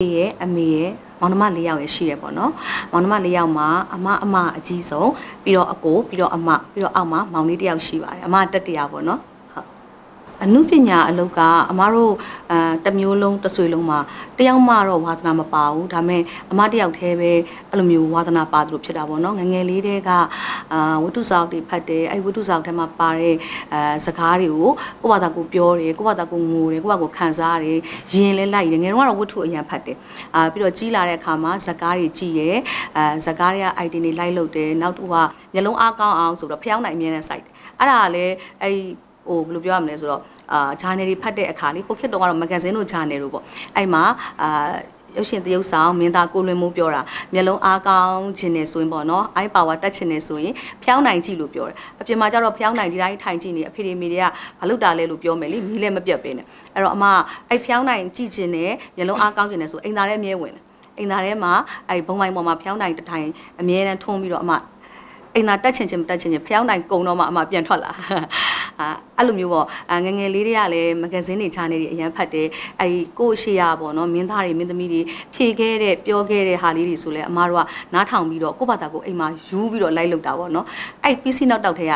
ရဲ့အမေရဲ့မောင်နှမ၄ယောက်ရဲ့ရှိရပေါ့နော်မောင်နှမ၄ယောက်မှာအမအမအကြီးဆုံးပြီးတော့အကိုပြီးတော့အမပြီးတော့အောက်မှာမောင်လေးတစ်ယောက်ရှိပါတယ်အမတက်တရာပေါ့နော်ဟုတ် အမှုပညာအလုပ်ကအမတို့အဲတစ်မျိုးလုံးတစ်ဆွေလုံးမှာတယောက်မှတော့ဝါသနာမပါဘူးဒါပေမဲ့အမတယောက်တည်းပဲအဲ့လိုမျိုးဝါသနာပါသလိုဖြစ်တာပေါ့နော်ငယ်ငယ်လေးတည်းကအာဝတ္ထုစာအုပ်တွေဖတ်တယ်အဲ့ဒီဝတ္ထုစာအုပ်ထဲမှာပါတဲ့အဲစကားတွေကိုကိုယ့်ဘာသာကိုပြောတယ်ကိုယ့်ဘာသာကိုငိုတယ်ကိုယ့်ဘာကိုခံစားတယ်ရင်လဲလိုက်တယ်ငယ်တော့ကတော့ဝတ္ထုအရင်ဖတ်တယ်အာပြီးတော့ကြီးလာတဲ့အခါမှာဇကားတွေကြည့်တယ်အဲဇကားတွေက ID တွေလိုက်လုပ်တယ်နောက်တစ်ခုကမျက်လုံးအားကောင်းအောင်ဆိုတော့ဖျောင်းနိုင်အမြဲတမ်း site တယ်အဲ့ဒါကလည်းအဲ့ ဟိုဘယ်လိုပြောရမလဲဆိုတော့အာဂျာနယ်တွေဖတ်တဲ့အခါလေးဟိုခေတ်တော့ကတော့မဂ္ဂဇင်းတို့ဂျာနယ်တို့ပေါ့အဲ့မှာအာရုပ်ရှင်တရုပ်ဆောင်မင်းသားကိုလွင်မိုးပြောတာမျက်လုံးအားကောင်းခြင်းနဲ့ဆိုရင်ပေါ့နော်အိုင်ပါဝါတက်ခြင်းနဲ့ဆိုရင်ဖျောင်းနိုင်ကြည့်လို့ပြောတယ်အပြင်မှာကျတော့ဖျောင်းနိုင်ဒီတိုင်းထိုင်ကြည့်နေအဖေတွေမိတွေကဘာလို့တာလဲလို့ပြောမယ်လေမီးလည်းမပြတ်ပဲနဲ့အဲ့တော့အမအဲ့ဖျောင်းနိုင်ကြည့်ခြင်းနဲ့မျက်လုံးအားကောင်းခြင်းနဲ့ဆိုအိမ်သားလည်းအမြဲဝင်တယ်အိမ်သားထဲမှာအဲ့ဘုံပိုင်းပေါ်မှာဖျောင်းနိုင်တထိုင်အမြဲတမ်းထွန်းပြီးတော့အမ အိမ်သာတက်ချင်ချင်မတက်ချင်ချင်ဖျောင်းနိုင်ကုံတော့မှအမပြန်ထွက်လာအာအဲ့လိုမျိုးပေါ့ငငယ်လေးတွေကလည်းမဂ္ဂဇင်းတွေချားနေတွေအရန်ဖတ်တယ်အဲ့ဒီကိုယ့်ရှေ့ရပေါ့နော်မင်းသားတွေမင်းသမီးတွေဖြေခဲ့တဲ့ပြောခဲ့တဲ့ဟာလေးတွေဆိုလဲအမတို့ကနားထောင်ပြီးတော့ကိုယ့်ဘာသာကိုအိမ်မှာယူပြီးတော့လိုက်လုပ်တာပေါ့နော်အဲ့ PC နောက်တောက်ထဲက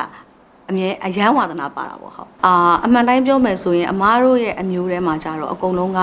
အမြဲအယမ်းဝါသနာပါတာပေါ့ဟုတ်အာအမှန်တိုင်းပြောမယ်ဆိုရင်အမားတို့ရဲ့အမျိုးထဲမှာကြတော့အကုန်လုံးက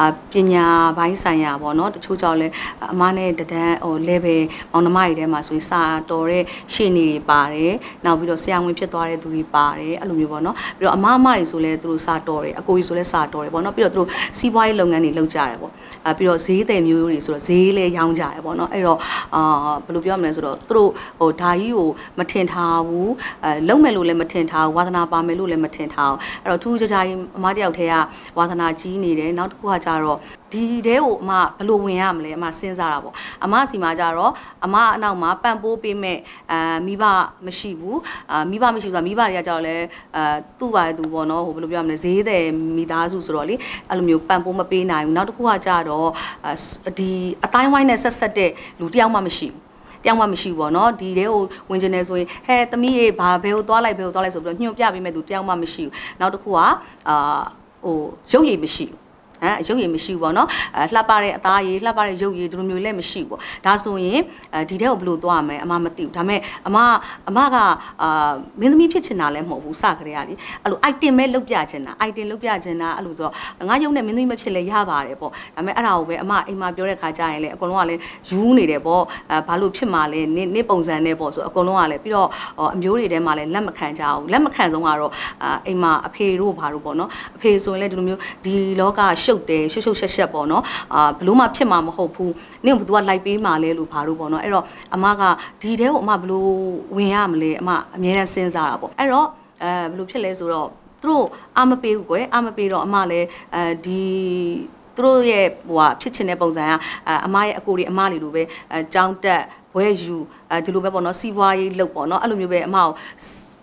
အာပညာပိုင်းဆိုင်ရာပေါ့နော်တချို့ကြောင့်လဲအမားနဲ့တဒန်းဟို level မောင်နှမတွေထဲမှာဆိုရင်စာတော်တဲ့ရှေ့နေတွေပါတယ်နောက်ပြီးတော့ဆရာဝန်ဖြစ်သွားတဲ့သူတွေပါတယ်အဲ့လိုမျိုးပေါ့နော်ပြီးတော့အမအမတွေဆိုလဲသူတို့စာတော်တယ်အကိုကြီးဆိုလဲစာတော်တယ်ပေါ့နော်ပြီးတော့သူတို့စီးပွားရေးလုပ်ငန်းတွေလုပ်ကြတယ်ပေါ့အဲ ပြီးတော့ဈေးတယ်မျိုးတွေဆိုတော့ဈေးလဲရောင်းကြတယ်ပေါ့နော်အဲ့တော့အာဘယ်လိုပြောမလဲဆိုတော့သူတို့ဟိုဓာကြီးကိုမထင်ထားဘူးအဲလုံးမယ်လို့လည်းမထင်ထားဘူးဝါသနာပါမယ်လို့လည်းမထင်ထားဘူးအဲ့တော့ထူးခြားခြားကြီးအမတယောက်တည်းကဝါသနာကြီးနေတယ်နောက်တစ်ခုကကြတော့ ဒီတဲကိုအမဘယ်လိုဝင်ရမလဲအမစဉ်းစားတာပေါ့အမစီမှာကြတော့အမအနောက်မှာပန့်ပိုးပေးမဲ့အာမိဘမရှိဘူးအာမိဘမရှိဘူးဆိုတာမိဘတွေကကြတော့လဲအာသူ့ပါသူပေါ့နော်ဟိုဘယ်လိုပြောရမလဲဈေးတယ်မိသားစုဆိုတော့လေအဲ့လိုမျိုးပန့်ပိုးမပေးနိုင်ဘူးနောက်တစ်ခုကကြတော့ဒီအတိုင်းဝိုင်းနဲ့ဆက်ဆက်တဲ့လူတယောက်မှမရှိဘူးတယောက်မှမရှိဘူးပေါ့နော်ဒီတဲကိုဝင်ကျင်နေဆိုရင်ဟဲ့သမီးရေဘာဘယ်ကိုသွားလိုက်ဘယ်ကိုသွားလိုက်ဆိုပြီးတော့ညွှန်ပြပေးမဲ့သူတယောက်မှမရှိဘူးနောက်တစ်ခုကအာဟိုရုပ်ရည်မရှိဘူး ဟမ်ရုပ်ရည်မရှိဘူးပေါ့နော်အဲလှပတဲ့အသားရည်လှပတဲ့ရုပ်ရည်ဒီလိုမျိုးလည်းမရှိဘူးပေါ့ဒါဆိုရင်အဲဒီတဲ့ကိုဘယ်လိုသွားရမလဲအမမသိဘူးဒါပေမဲ့အမအမကအာမင်းသမီးဖြစ်ချင်တာလည်းမဟုတ်ဘူးစကြရည်အဲ့လို item ပဲလုတ်ပြချင်တာ item လုတ်ပြချင်တာအဲ့လိုဆိုတော့ငါရုပ်နဲ့မင်းသမီးမဖြစ်လဲရပါတယ်ပေါ့ဒါပေမဲ့အဲ့ဒါကိုပဲအမအိမ်မှာပြောတဲ့ခါကျရင်လေအကုန်လုံးကလည်းယူနေတယ်ပေါ့အဲဘာလို့ဖြစ်မှာလဲနစ်နစ်ပုံစံနဲ့ပေါ့ဆိုအကုန်လုံးကလည်းပြီးတော့အမျိုးတွေထဲမှာလည်းလက်မခံကြဘူးလက်မခံဆုံးကတော့အိမ်မှာအဖေတို့ဘာလို့ပေါ့နော်အဖေဆိုရင်လည်းဒီလိုမျိုးဒီလောကရှုပ်တယ်ရှုပ်ရှုပ်ရှက်ရှက်ပေါ့နော်အာဘလို့မှဖြစ်မှာမဟုတ်ဘူးနင့်ကဘသူကလိုက်ပေးမှာလဲလို့ဘာလို့ပေါ့နော်အဲ့တော့အမကဒီတဲကိုအမဘလို့ဝင်ရမလဲအမအမြဲတမ်းစဉ်းစားတာပေါ့အဲ့တော့အဲဘလို့ဖြစ်လဲဆိုတော့သူတို့အာမပေးဘူးကွယ်အာမပေးတော့အမလည်းအဲဒီသူတို့ရဲ့ဟိုဟာဖြစ်ချင်တဲ့ပုံစံကအမရဲ့အကိုတွေအမတွေလိုပဲအကြောင်းတက်ဘွဲယူအဲဒီလိုပဲပေါ့နော်စီးပွားရေးလုပ်ပေါ့နော်အဲ့လိုမျိုးပဲအမကို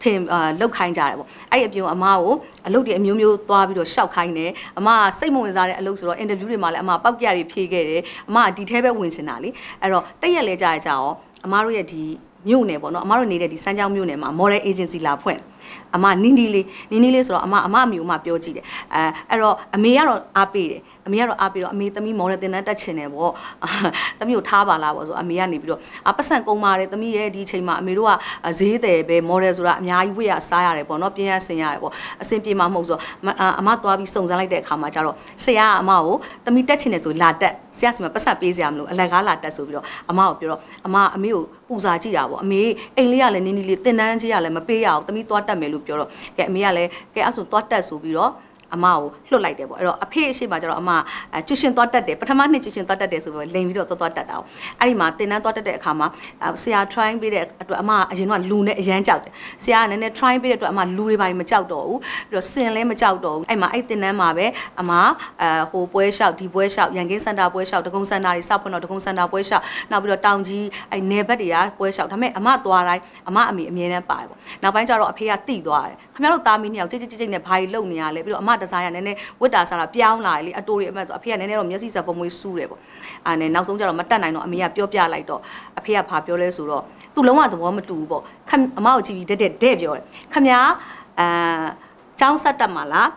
ထင်အာလောက်ခိုင်းကြတယ်ပေါ့အဲ့အပြုံအမကိုအလုပ်တွေအမျိုးမျိုးသွားပြီးတော့ရှောက်ခိုင်းတယ်အမကစိတ်မဝင်စားတဲ့အလုပ်ဆိုတော့အင်တာဗျူးတွေမှာလည်းအမပောက်ကြတွေဖြေခဲ့တယ်အမကဒီထဲပဲဝင်ချင်တာလေအဲ့တော့တက်ရက်လဲကြရကြရောအမတို့ရဲ့ဒီမြို့နယ်ပေါ့နော်အမတို့နေတဲ့ဒီစမ်းချောင်းမြို့နယ်မှာ model agency လာဖွင့် အမနင်းဒီလေးနင်းဒီလေးဆိုတော့အမအမအမျိုးအမပြောကြည့်တယ်အဲအဲ့တော့အမေကတော့အားပေးတယ်အမေကတော့အားပေးတော့အမေသမီးမော်ဒယ်တင်တန်းတက်ချင်တယ်ပေါ့သမီးကိုထားပါလားပေါ့ဆိုအမေကနေပြီးတော့အပတ်စံကုန်းပါတယ်သမီးရဲ့ဒီအချိန်မှာအမေတို့ကဈေးတယ်ပဲမော်ဒယ်ဆိုတာအများကြီးဝေ့ရစားရတယ်ပေါ့နော်ပြင်းရဆင်ရတယ်ပေါ့အဆင်ပြေမှာမဟုတ်ဆိုအမသွားပြီးစုံစမ်းလိုက်တဲ့အခါမှာကျတော့ဆရာကအမကိုသမီးတက်ချင်တယ်ဆိုလာတက်ဆရာစီမှာပတ်စံပေးစရာမလိုအလက်ကားလာတက်ဆိုပြီးတော့အမကိုပြောတော့အမအမေကိုပူစာကြည့်တာပေါ့အမေအိမ်လေးကလည်းနင်းနီလေးတင်တန်းကြီးကလည်းမပေးရအောင်သမီးသွားတက်မယ်လို့ပြောတော့ကဲအမေကလည်းကဲအဲ့ဆိုသွားတက်ဆိုပြီးတော့ အမကိုလွတ်လိုက်တယ်ပေါ့အဲ့တော့အဖေအရှိမကျတော့အမကျူရှင်သွားတက်တယ်ပထမနှစ်ကျူရှင်သွားတက်တယ်ဆိုပြီးလိန်ပြီးတော့သွားသွားတက်တာပေါ့အဲ့ဒီမှာတင်တန်းသွားတက်တဲ့အခါမှာဆရာ try ပေးတဲ့အတွက်အမအရင်ကလူနဲ့အရန်ကြောက်တယ်ဆရာကနည်းနည်း try ပေးတဲ့အတွက်အမလူတွေပိုင်းမကြောက်တော့ဘူးပြီးတော့စင်လည်းမကြောက်တော့ဘူးအဲ့မှာအဲ့တင်တန်းမှာပဲအမအဟိုပွဲလျှောက်ဒီပွဲလျှောက်ရန်ကင်းစင်တာပွဲလျှောက်တကုံစင်တာတွေစောက်ဖွင့်တော့တကုံစင်တာပွဲလျှောက်နောက်ပြီးတော့တောင်ကြီးအဲ့နယ်ဘက်တွေကပွဲလျှောက်ဒါပေမဲ့အမသွားတိုင်းအမအမေအမြဲတမ်းပါတယ်ပေါ့နောက်ပိုင်းကျတော့အဖေကတိသွားတယ်ခင်ဗျားတို့သားမီးနှစ်ယောက်ကြိတ်ကြိတ်ကြိတ်နဲ့ဘာကြီးလုံနေရလဲပြီးတော့အမဒီဇိုင်းကနည်းနည်းဝတ်တာစားတာပြောင်းလာတယ်လေအတိုးတွေအမတ်ဆိုအဖေကနည်းနည်းတော့မျက်စိစပ်ပုံမွေးစူးတယ်ပေါ့အာနဲ့နောက်ဆုံးကျတော့မတက်နိုင်တော့အမေကပြောပြလိုက်တော့အဖေကဘာပြောလဲဆိုတော့သူလုံးဝသဘောမတူဘူးပေါ့ခအမကိုကြည့်ပြီးတဲ့တဲ့တဲ့ပြောတယ်ခမညာအာចောင်းဆက်တက်မှာလား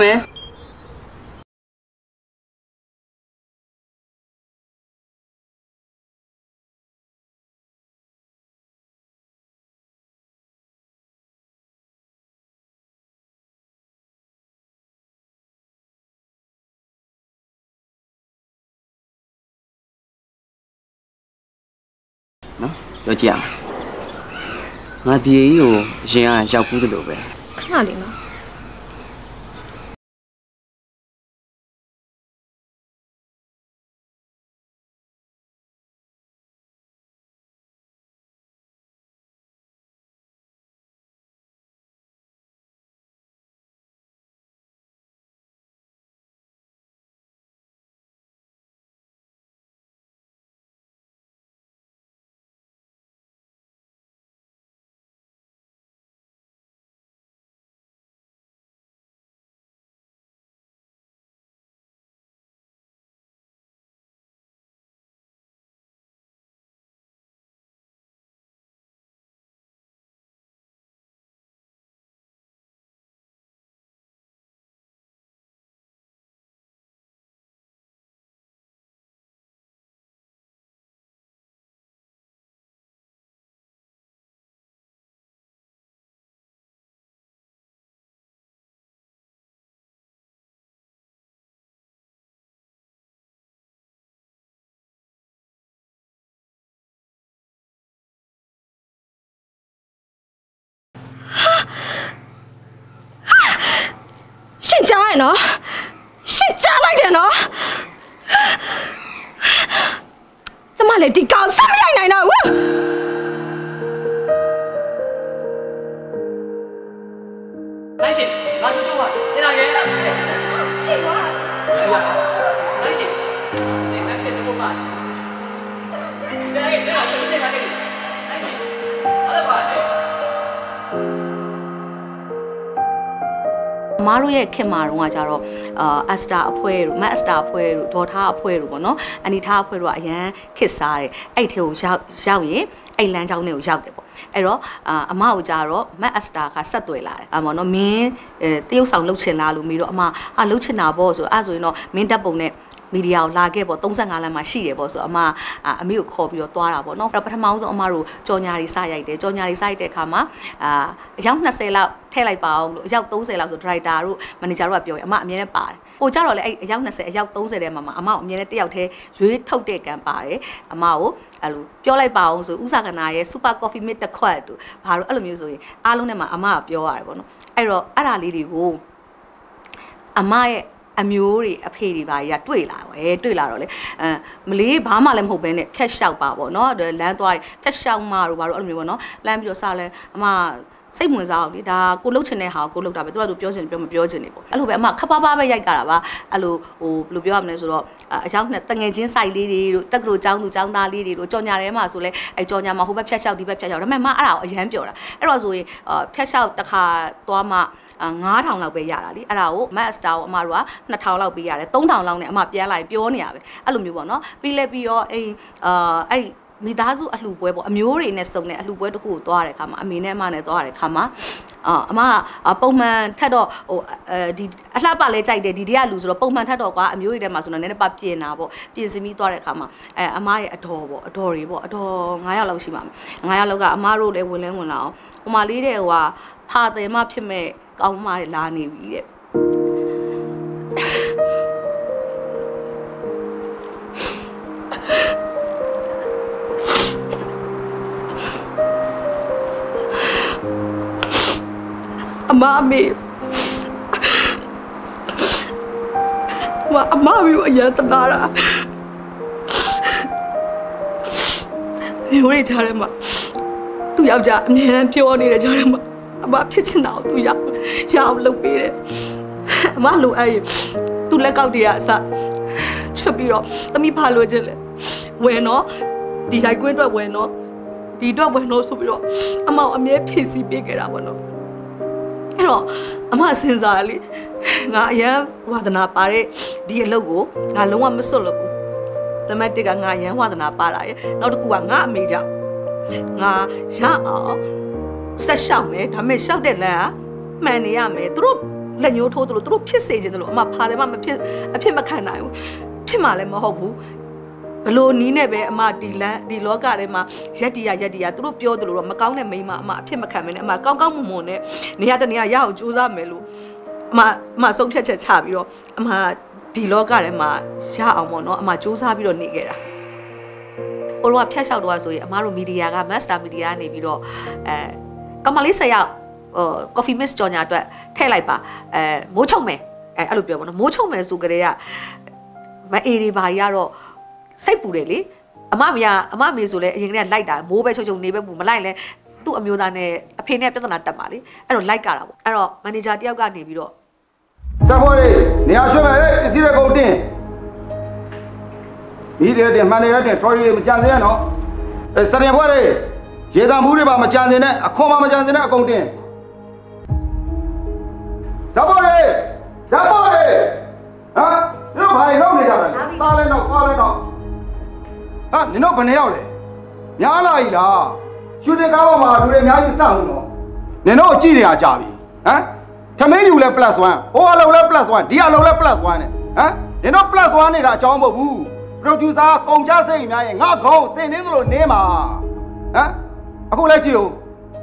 မယ်နော်ပြောကြည့်ရမယ်ငါဒီကြီးကိုအရင်ကရောက် နော်ရှင့်ကြားရနော်ရှင့်ကြားလိုက်တယ်နော်ကျမလည်းဒီကောင်ဆက်မရိုက်နိုင်တော့ဘူးနိုင်ရှင်ငါချိုးချိုးပါတင်လာခဲ့ချစ်သွားနိုင်ရှင်နိုင်ရှင်ဒီပေါ်မှာတင်လာခဲ့တင်လာခဲ့တင်လာခဲ့နိုင်ရှင်အဲ့ဒါပါ အမားတို့ရဲ့ခင်မာတော့ကကြတော့အာအစတာအဖွဲတို့မတ်အစတာအဖွဲတို့ဒေါ်ထားအဖွဲတို့ပေါ့နော်အနီထားအဖွဲတို့ကအရန်ခစ်စားတယ်အဲ့ထဲကိုရောက်ရောက်ရင်အဲ့လမ်းကြောင်းတွေကိုရောက်တယ်ပေါ့အဲ့တော့အာအမကိုကြတော့မတ်အစတာကဆက်သွယ်လာတယ်အမော်နော်မင်းအဲတရုတ်ဆောင်လှုပ်ချင်လားလို့မိတော့အမအာလှုပ်ချင်တာပေါ့ဆိုအဲ့ဆိုရင်တော့မင်းတပ်ပုံနဲ့ မီဒီယာကိုလာခဲ့ပေါ့35လမ်းမှာရှိတယ်ပေါ့ဆိုတော့အမအာအမေကိုခေါ်ပြီးတော့သွားတာပေါ့နော်အဲ့တော့ပထမဆုံးအမတို့ကြော်ညာတွေစရိုက်တယ်ကြော်ညာတွေစရိုက်တဲ့အခါမှာအာအယောက်20လောက်ထည့်လိုက်ပါအောင်လို့အယောက်30လောက်ဆိုဒရိုက်တာတို့မန်နေဂျာတို့ကပြောရင်အမအမြဲတမ်းပါတယ်ဟိုကြတော့လေအဲ့အယောက်20အယောက်30ထဲမှာမှာအမကိုအမြဲတမ်းတယောက်တည်းရွေးထုတ်တဲ့ကံပါတယ်အမကိုအဲ့လိုပြောလိုက်ပါအောင်ဆိုဥစားကနာရဲ့ super coffee mix တစ်ခွက်တို့ဘာလို့အဲ့လိုမျိုးဆိုရင်အားလုံးထဲမှာအမကပြောရတယ်ပေါ့နော်အဲ့တော့အဲ့ဒါလေးတွေကိုအမရဲ့ အမျိုးတွေအဖေတွေပါကြီးကတွေ့လာပဲတွေ့လာတော့လေအဲမလေးဘာမှလည်းမဟုတ်ဘဲနဲ့ဖြတ်လျှောက်ပါပေါ့နော်လမ်းသွားဖြတ်လျှောက်မှတို့ဘာလို့အဲ့လိုမျိုးပေါ့နော်လမ်းပြီးတော့စလဲအမစိတ်ဝင်စားအောင်လေဒါကိုလှုပ်ချင်တဲ့ဟာကိုလှုပ်တာပဲသူကသူပြောချင်ပြောမပြောချင်နေပေါ့အဲ့လိုပဲအမခပ်ပါးပါးပဲရိုက်ကြတာပါအဲ့လိုဟိုဘယ်လိုပြောရမလဲဆိုတော့အရောက်နဲ့တငယ်ချင်းစိုက်လေးတွေတို့တက်ကလို့ចောင်းသူចောင်းသားလေးတွေတို့ကြော်ညာထဲမှာဆိုလဲအဲကြော်ညာမှာဟိုဘက်ဖြတ်လျှောက်ဒီဘက်ဖြတ်လျှောက်ဒါပေမဲ့မအဲ့ဒါကိုအရန်ပြောတာအဲ့တော့ဆိုရင်ဖြတ်လျှောက်တစ်ခါသွားမှ 9000လောက်ပဲရတာလीအဲ့ဒါကို master ကိုအမတို့က2000လောက်ပေးရတယ်3000လောက်နဲ့အမပြန်လာပြောနေရပဲအဲ့လိုမျိုးပေါ့နော်ပြီးလဲပြီးတော့အဲ့အာအဲ့မိသားစုအလှပွဲပေါ့အမျိုးတွေနဲ့စုံတဲ့အလှပွဲတစ်ခုကိုသွားရတဲ့ခါမှာအမေနဲ့အမနဲ့သွားရတဲ့ခါမှာအာအမကပုံမှန်ထက်တော့ဟိုအဲဒီအလှပလဲကြိုက်တယ်ဒီတည်းကလူဆိုတော့ပုံမှန်ထက်တော့ကွာအမျိုးတွေထဲမှာဆိုတော့နည်းနည်းပါပြင်တာပေါ့ပြင်စင်ပြီးသွားတဲ့ခါမှာအဲအမရဲ့အတော်ပေါ့အတော်တွေပေါ့အတော်9ယောက်လောက်ရှိပါမယ်9ယောက်လောက်ကအမတို့လည်းဝင်လဲဝင်လာအောင်ဟိုမလေးတဲ့ဟိုဟာဖာတယ်မဖြစ်မဲ့ ကောင်းမတွေလာနေပြီတဲ့အမအမေမအမမျိုးအရင်တနာတာမျိုးတွေကြားထဲမှာသူ့ယောက်ျားအမြဲတမ်းပြောနေတဲ့ကြားထဲမှာအမဖြစ်ချင်တာကိုသူရ ရအောင်လုပ်ပေးတယ်အမလိုအဲ့ရင်သူ့လက်ကောက်တွေကအစချွတ်ပြီးတော့သမီးဖာလိုချင်လဲဝင်တော့ဒီရိုက်ကွင်းအတွက်ဝင်တော့ဒီအတွက်ဝင်တော့ဆိုပြီးတော့အမောင်အမြဲဖြည့်ဆည်းပေးခဲ့တာပေါ့နော်အဲ့တော့အမစဉ်းစားရလေငါအရန်ဝါသနာပါတဲ့ဒီအလုပ်ကိုငါလုံးဝမစွတ်လို့ဘူးနံပါတ်1ကငါအရန်ဝါသနာပါတာရဲ့နောက်တစ်ခုကငါအမေကြောင့်ငါရအောင်ဆက်ရှောက်မယ်ဒါပေမဲ့ရှောက်တဲ့လမ်းက မှန်နေရမယ်သူတို့လက်ညှိုးထိုးသလိုသူတို့ဖြစ်စေခြင်းသလိုအမဖာတယ်မမဖြစ်အဖြစ်မခံနိုင်ဘူးဖြစ်မှလည်းမဟုတ်ဘူးဘလို့နီးနဲ့ပဲအမဒီလန်ဒီလောကထဲမှာရက်တီရရက်တီရသူတို့ပြောသလိုတော့မကောင်းတဲ့မိန်းမအမအဖြစ်မခံမနဲ့အမကောင်းကောင်းမွန်မွန်နဲ့နေရတဲ့နေရရအောင်ကြိုးစားမယ်လို့အမအမဆုံးဖြတ်ချက်ချပြီးတော့အမဒီလောကထဲမှာရအောင်ပေါ့နော်အမစူးစမ်းပြီးတော့နေခဲ့တာဟိုတော့ဖျက်လျှောက်တော့ဆိုရင်အမတို့မီဒီယာက master media ကနေပြီးတော့အဲကမလေးဆက်ရောက် ဟို coffee mist ကြော်ညာအတွက်ထည့်လိုက်ပါအဲမိုးချုံမယ်အဲအဲ့လိုပြောပါတော့မိုးချုံမယ်ဆိုကြတဲ့ကမအေးတွေဘာကြီးကတော့စိတ်ပူတယ်လေအမမရအမမေဆိုလဲအရင်ကတည်းကလိုက်တာမိုးပဲချုံချုံနေပဲပူမလိုက်လဲသူ့အမျိုးသားနဲ့အဖေနဲ့ပြဿနာတက်ပါလေအဲ့တော့လိုက်ကြတာပေါ့အဲ့တော့မန်နေဂျာတယောက်ကနေပြီးတော့စက်ဖို့လေးနေရာရွှေ့မယ်ဟဲ့ပစ္စည်းတွေကုန်တင်ဒီတွေတင်မှန်နေတဲ့တင် trolley တွေမကြံစည်ရနော်အဲစရင်ဘွဲလေးရေတံမှုတွေပါမကြံစည်နဲ့အခွန်ပါမကြံစည်နဲ့အကုန်တင် စက်ဖို့လေးစက်ဖို့လေးဟာနင်တို့ဘာတွေလုပ်နေကြတာလဲစားလဲတော့သွားလဲတော့ဟာနင်တို့ဘယ်နှစ်ယောက်လဲများလာ ਈ လားရှူတင်ကားပေါ်မှာလူတွေအများကြီးစောင့်လို့နင်တို့ကြည့်နေရကြပြီဟမ်ထမင်းယူလဲ plus 1ဟိုအလုံးလဲ plus 1ဒီအလုံးလဲ plus 1နဲ့ဟမ်နင်တို့ plus 1နေတာအကြောင်းမဟုတ်ဘူး producer ကုန်ကြစိတ်များရဲ့ငါခေါင်းစင်နေသလိုနင်းမှာဟမ်အခုလဲကြည့်ဦး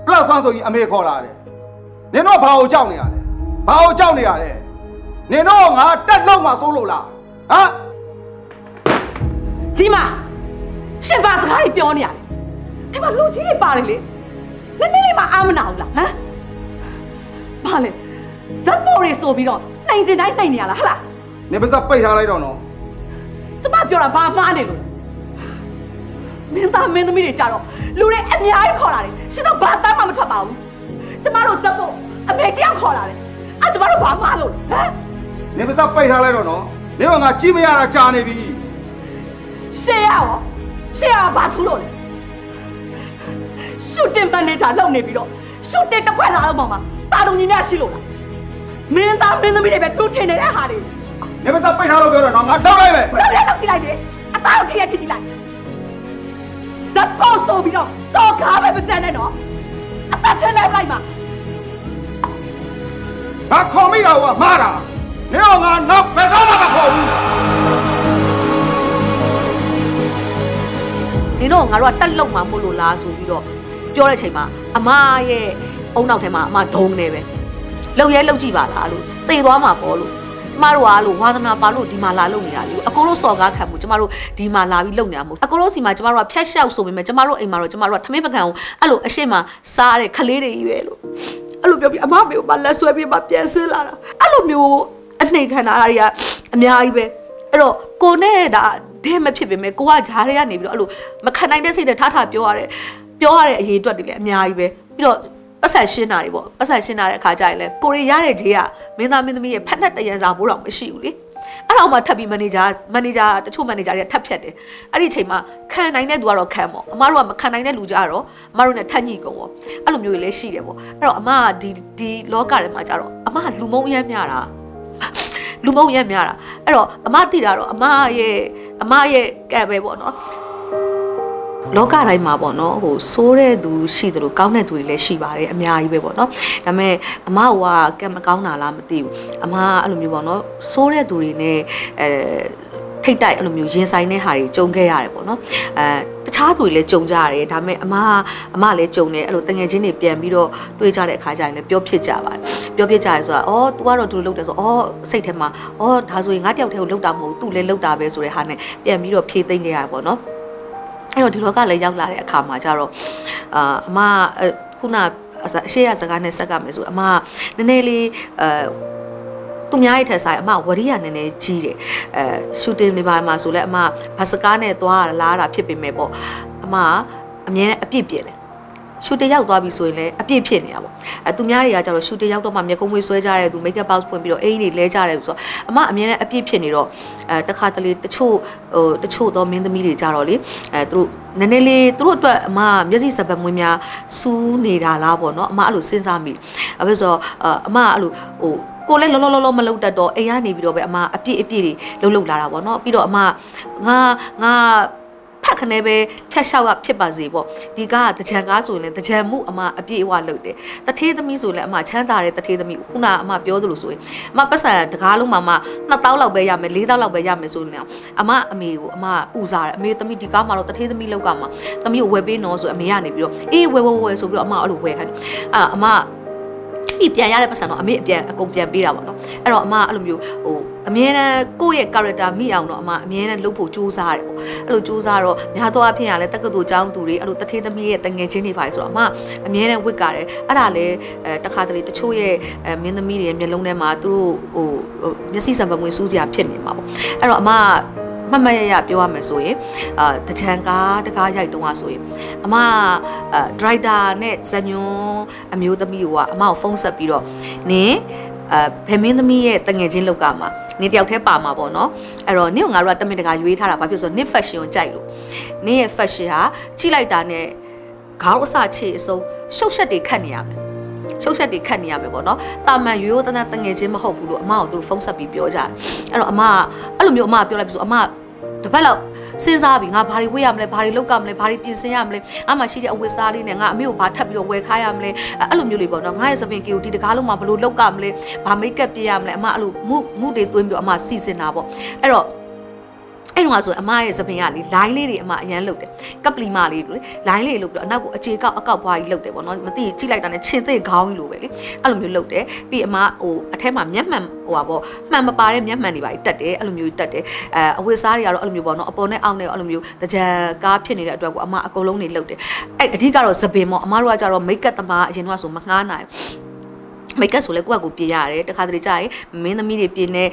plus 1ဆိုကြီးအမေခေါ်လာတယ်နင်တို့ဘာကိုကြောက်နေရလဲ ဘာကိုကြောက်နေရလဲနင်တို့ငါတက်လောက်မှစိုးလို့လားဟမ်ဒီမှာရှင်ဘာစကားတွေပြောနေရလဲဒီမှာလူကြီးတွေပါတယ်လေနည်းနည်းလေးမှအာမနာဘူးလားဟမ်ဘာလဲဇက်ပေါ်တွေဆိုပြီးတော့နိုင်ကျင်တိုင်းနိုင်နေရလားဟဟလားနင်ပါစပိတ်ထားလိုက်တော့နော်ကျမပြောတာဘာမှားနေလို့လဲမင်းသားမင်းသမီးတွေကြတော့လူတွေအများကြီးခေါ်လာတယ်ရှင်တို့ဘာသားမှမထွက်ပါဘူးကျမတို့ဇက်ပေါ်အမေတယောက်ခေါ်လာတယ် အဲ့ကျမတို့ဘာမှားလို့လဲဟမ်နင်ပါစပိတ်ထားလိုက်တော့နော်နင်ကငါကြည့်မရတာကြာနေပြီရှေ့ရရောရှေ့ရဘာထူးလို့လဲရှူတင်မန်နေဂျာလုပ်နေပြီးတော့ရှူတင်တစ်ခွက်လာတော့မှမှာတာတုံကြီးများရှိလို့လားမင်းသားမင်းသမီးတွေပဲတူးထင်နေတဲ့ဟာတွေနင်ပါစပိတ်ထားလို့ပြောတော့နော်ငါထောက်လိုက်မယ်ဘယ်လိုလဲတော့ကြည့်လိုက်လေအသားကိုထိရထိကြည့်လိုက်ဇက်ပေါ်ဆိုပြီးတော့စော်ကားပဲမကြမ်းနဲ့နော်အသက်ချလိုက်လိုက်မှာ ငါခေါ်မိတာကမှားတာနင်ကငါနောက်ဘယ်တော့မှမခေါ်ဘူးနင်တို့ငါတို့ကတက်လုံမှာမို့လို့လားဆိုပြီးတော့ပြောတဲ့အချိန်မှာအမရဲ့အုံနောက်ထဲမှာအမဒုံနေပဲလှုပ်ရဲလှုပ်ကြည့်ပါလားလို့သိသွားမှာပေါ့လို့ ကျမတို့ကလို့ဝါသနာပါလို့ဒီမှာလာလုပ်နေတာလေအကိုတို့စော်ကားခံမှုကျမတို့ဒီမှာလာပြီးလုပ်နေတာမဟုတ်အကိုတို့စီမှာကျမတို့ကဖြတ်လျှောက်ဆိုပေမဲ့ကျမတို့အိမ်မှာတော့ကျမတို့ကထမင်းပကံကိုအဲ့လိုအရှိမစားတဲ့ခလေးတွေကြီးပဲလို့အဲ့လိုပြောပြီးအမမေကိုမလက်ဆွဲပြီးမှပြန်ဆင်းလာတာအဲ့လိုမျိုးအနှိမ်ခံတာတွေကအများကြီးပဲအဲ့တော့ကိုနဲ့ဒါတဲ့မဖြစ်ပေမဲ့ကိုကဂျားတွေကနေပြီးတော့အဲ့လိုမခံနိုင်တဲ့စိတ်နဲ့ထားထားပြောရတယ်ပြောရတဲ့အရေးအတွက်တွေလည်းအများကြီးပဲပြီးတော့ ပတ်ဆက်ရှင်းတာတွေပေါ့ပတ်ဆက်ရှင်းတာတဲ့အခါကျရင်လည်းကိုရီရတဲ့ဂျေးကမင်းသားမင်းသမီးရဲ့ဖက်နဲ့တရံစာဘိုးတော်မရှိဘူးလေအဲ့တော့မှထပ်ပြီးမန်နေဂျာမန်နေဂျာတချို့မန်နေဂျာတွေကထပ်ဖြတ်တယ်အဲ့ဒီအချိန်မှာခံနိုင်တဲ့သူကတော့ခံပေါ့အမတို့ကမခံနိုင်တဲ့လူကြတော့အမတို့နဲ့ထပ်ညှိကုန်ပေါ့အဲ့လိုမျိုးတွေလည်းရှိတယ်ပေါ့အဲ့တော့အမကဒီဒီလောကထဲမှာကြတော့အမကလူမုံအရမ်းများတာလူမုံရက်များတာအဲ့တော့အမသိတာတော့အမရဲ့အမရဲ့ကံပဲပေါ့နော် လောကတိုင်းမှာပေါ့နော်ဟိုစိုးတဲ့သူရှိတယ်လို့ကောင်းတဲ့သူတွေလည်းရှိပါတယ်အများကြီးပဲပေါ့နော်ဒါပေမဲ့အမကကံမကောင်းတာလားမသိဘူးအမကအဲ့လိုမျိုးပေါ့နော်စိုးတဲ့သူတွေနဲ့အဲထိတ်တိုက်အဲ့လိုမျိုးရင်ဆိုင်တဲ့ဟာတွေကြုံခဲ့ရတယ်ပေါ့နော်အဲတခြားသူတွေလည်းကြုံကြရတယ်ဒါပေမဲ့အမကအမလည်းကြုံတယ်အဲ့လိုတငယ်ချင်းတွေပြန်ပြီးတော့တွေ့ကြတဲ့အခါကျရင်လည်းပြောဖြစ်ကြပါတယ်ပြောဖြစ်ကြရဲဆိုတာအော် तू ကတော့ဒီလိုလုပ်တယ်ဆိုအော်စိတ်ထဲမှာအော်ဒါဆိုရင်ငါတယောက်တည်းကိုလုပ်တာမဟုတ်ဘူး तू လည်းလုပ်တာပဲဆိုတဲ့ဟာနဲ့ပြန်ပြီးတော့ဖြေသိမ့်ခဲ့ရတယ်ပေါ့နော် အဲ့တော့ဒီလောကလည်းရောက်လာတဲ့အခါမှာကျတော့အာအမခုနအရှိရစကားနဲ့ဆက်ကမယ်ဆိုအမနည်းနည်းလေးအဲသူများရဲ့ထက်ဆိုင်အမဝရိယနည်းနည်းကြီးတယ်အဲရှူတင်တွေပါမှာဆိုလဲအမဘတ်စကားနဲ့သွားလာတာဖြစ်ပေမဲ့ပေါ့အမအမြဲအပြစ်ပြစ်တယ် ရှူတင်ရောက်သွားပြီဆိုရင်လည်းအပြစ်ဖြစ်နေတာပေါ့အဲသူများတွေကကျတော့ရှူတင်ရောက်တော့မှမျက်ကုံးမွေးဆွဲကြတဲ့သူ make up box ဖွင့်ပြီးတော့အိမ်တွေလဲကြတယ်ဆိုတော့အမအမြဲအပြစ်ဖြစ်နေတော့အဲတခါတလေတချို့ဟိုတချို့သောမင်းသမီးတွေကြတော့လေအဲသူတို့နည်းနည်းလေးသူတို့အတွက်အမမျက်စိစပတ်မွေးများစူးနေတာလားပေါ့နော်အမအဲ့လိုစဉ်းစားမိအဲ့ဒါဆိုတော့အမအဲ့လိုဟိုကိုလည်းလောလောလောလောမလုပ်တတ်တော့အိမ်ကနေပြီးတော့ပဲအမအပြည့်အပြည့်တွေလှုပ်လှုပ်လာတာပေါ့နော်ပြီးတော့အမငါငါ ဖဖက်ခနဲပဲဖြတ်လျှောက်ရဖြစ်ပါစေပေါ့ဒီကားကတကြံကားဆိုရင်လည်းတကြံမှုအမအပြည့်အဝလုပ်တယ်တထေးသမီးဆိုလည်းအမချမ်းသာတဲ့တထေးသမီးခုနကအမပြောသလိုဆိုရင်အမပတ်စံတကားလုံးမှာအမ2000လောက်ပဲရမယ်4000လောက်ပဲရမယ်ဆိုရင်အမအမေကိုအမပူစားတယ်အမေသမီးဒီကားမှာတော့တထေးသမီးလောက်ကမှာသမီးကိုဝယ်ပေးနော်ဆိုအမေကနေပြီးတော့အေးဝယ်ဝယ်ဝယ်ဆိုပြီးတော့အမအဲ့လိုဝယ်ခိုင်းအာအမ ဒီပြန်ရတဲ့ပတ်စံတော့အမေအပြန်အကုန်ပြန်ပေးတာပေါ့နော်အဲ့တော့အမအဲ့လိုမျိုးဟိုအမြဲတမ်းကိုယ့်ရဲ့ character မိအောင်တော့အမအမြဲတမ်းလုပ်ဖို့ကြိုးစားတယ်ပေါ့အဲ့လိုကြိုးစားတော့များသောအားဖြင့်ကလည်းတက္ကသိုလ်ကျောင်းသူတွေအဲ့လိုတထေးသမီးရဲ့တငယ်ချင်းတွေပါဆိုတော့အမအမြဲတမ်းဝစ်ကြတယ်အဲ့ဒါလည်းအဲတခါတလေတချို့ရဲ့အဲမင်းသမီးတွေရဲ့မျက်လုံးထဲမှာသူတို့ဟိုမျက်စိစံပမွေစူးစရာဖြစ်နေမှာပေါ့အဲ့တော့အမ မမရရပြောရမယ်ဆိုရင်အာတချံကားတကားရိုက်တုံးอ่ะဆိုရင်အမအဲဒရိုက်တာနဲ့ဇညွန်းအမျိုးသမီးကအမကိုဖုန်းဆက်ပြီးတော့နင်းအဲဖမင်းသမီးရဲ့တငယ်ချင်းလောက်ကမှာနင်းတယောက်တည်းပါမှာပေါ့နော်အဲ့တော့နင်းကငါတို့ကတမင်တကာရွေးထားတာဘာဖြစ်လို့ဆိုတော့နင်း fashion ကိုကြိုက်လို့နင်းရဲ့ fashion ဟာကြည့်လိုက်တာနဲ့ခေါင်းအစချေအစုံရှုပ်ရှက်တွေခတ်နေရမယ် ရှုပ်ရှက်တွေခတ်နေရမယ်ပေါ့နော်တာမန်ရိုးရိုးတန်းတန်းတငယ်ချင်းမဟုတ်ဘူးလို့အမကိုသူတို့ဖုန်းဆက်ပြီးပြောကြတယ်အဲ့တော့အမကအဲ့လိုမျိုးအမကပြောလိုက်ပြီဆိုအမတစ်ပတ်လောက်စဉ်းစားပြီးငါဘာတွေဝေ့ရမလဲဘာတွေလုပ်ရမလဲဘာတွေပြင်ဆင်ရမလဲအမှရှိတဲ့အဝတ်စားလေးနဲ့ငါအမေကိုဘာထပ်ပြီးတော့ဝယ်ခိုင်းရမလဲအဲ့လိုမျိုးလေးပေါ့နော်ငါရဲ့သပင်ကေကိုဒီတကားလုံးမှာဘယ်လိုလုပ်ရမလဲဘာမိတ်ကပ်ပြင်ရမလဲအမအဲ့လိုမှုမှုတွေသွင်းပြီးတော့အမစီစဉ်တာပေါ့အဲ့တော့ အဲ့တော့ဆိုအမရဲ့သပင်ကလေ line လေးတွေအမအရန်လုတ်တယ်ကပလီမလေးလို့လေ line လေးလုတ်ပြီးတော့အနောက်ကိုအခြေကောက်အကောက်ပွားကြီးလုတ်တယ်ပေါ့နော်မသိကြည့်လိုက်တာနဲ့ချင်းသိခေါင်းကြီးလိုပဲလေအဲ့လိုမျိုးလုတ်တယ်ပြီးအမဟိုအထက်မှာမျက်မှန်ဟိုပါပေါ့မှန်မပါတဲ့မျက်မှန်တွေပါတက်တယ်အဲ့လိုမျိုးတက်တယ်အဲအဝတ်စားတွေကတော့အဲ့လိုမျိုးပေါ့နော်အပေါ်နဲ့အောက်နဲ့အဲ့လိုမျိုးတကြံကားဖြစ်နေတဲ့အတွက်ကိုအမအကုန်လုံးနေလုတ်တယ်အဲ့အဓိကတော့သပင်ပေါ့အမတို့ကကြတော့မိတ်ကပ်သမားအရင်ကဆိုမငှားနိုင် မိတ်ကပ်ဆိုလဲကိုယ့်အကူပြင်ရတယ်တခါတလေကြာရင်မင်းသမီးတွေပြင်နေ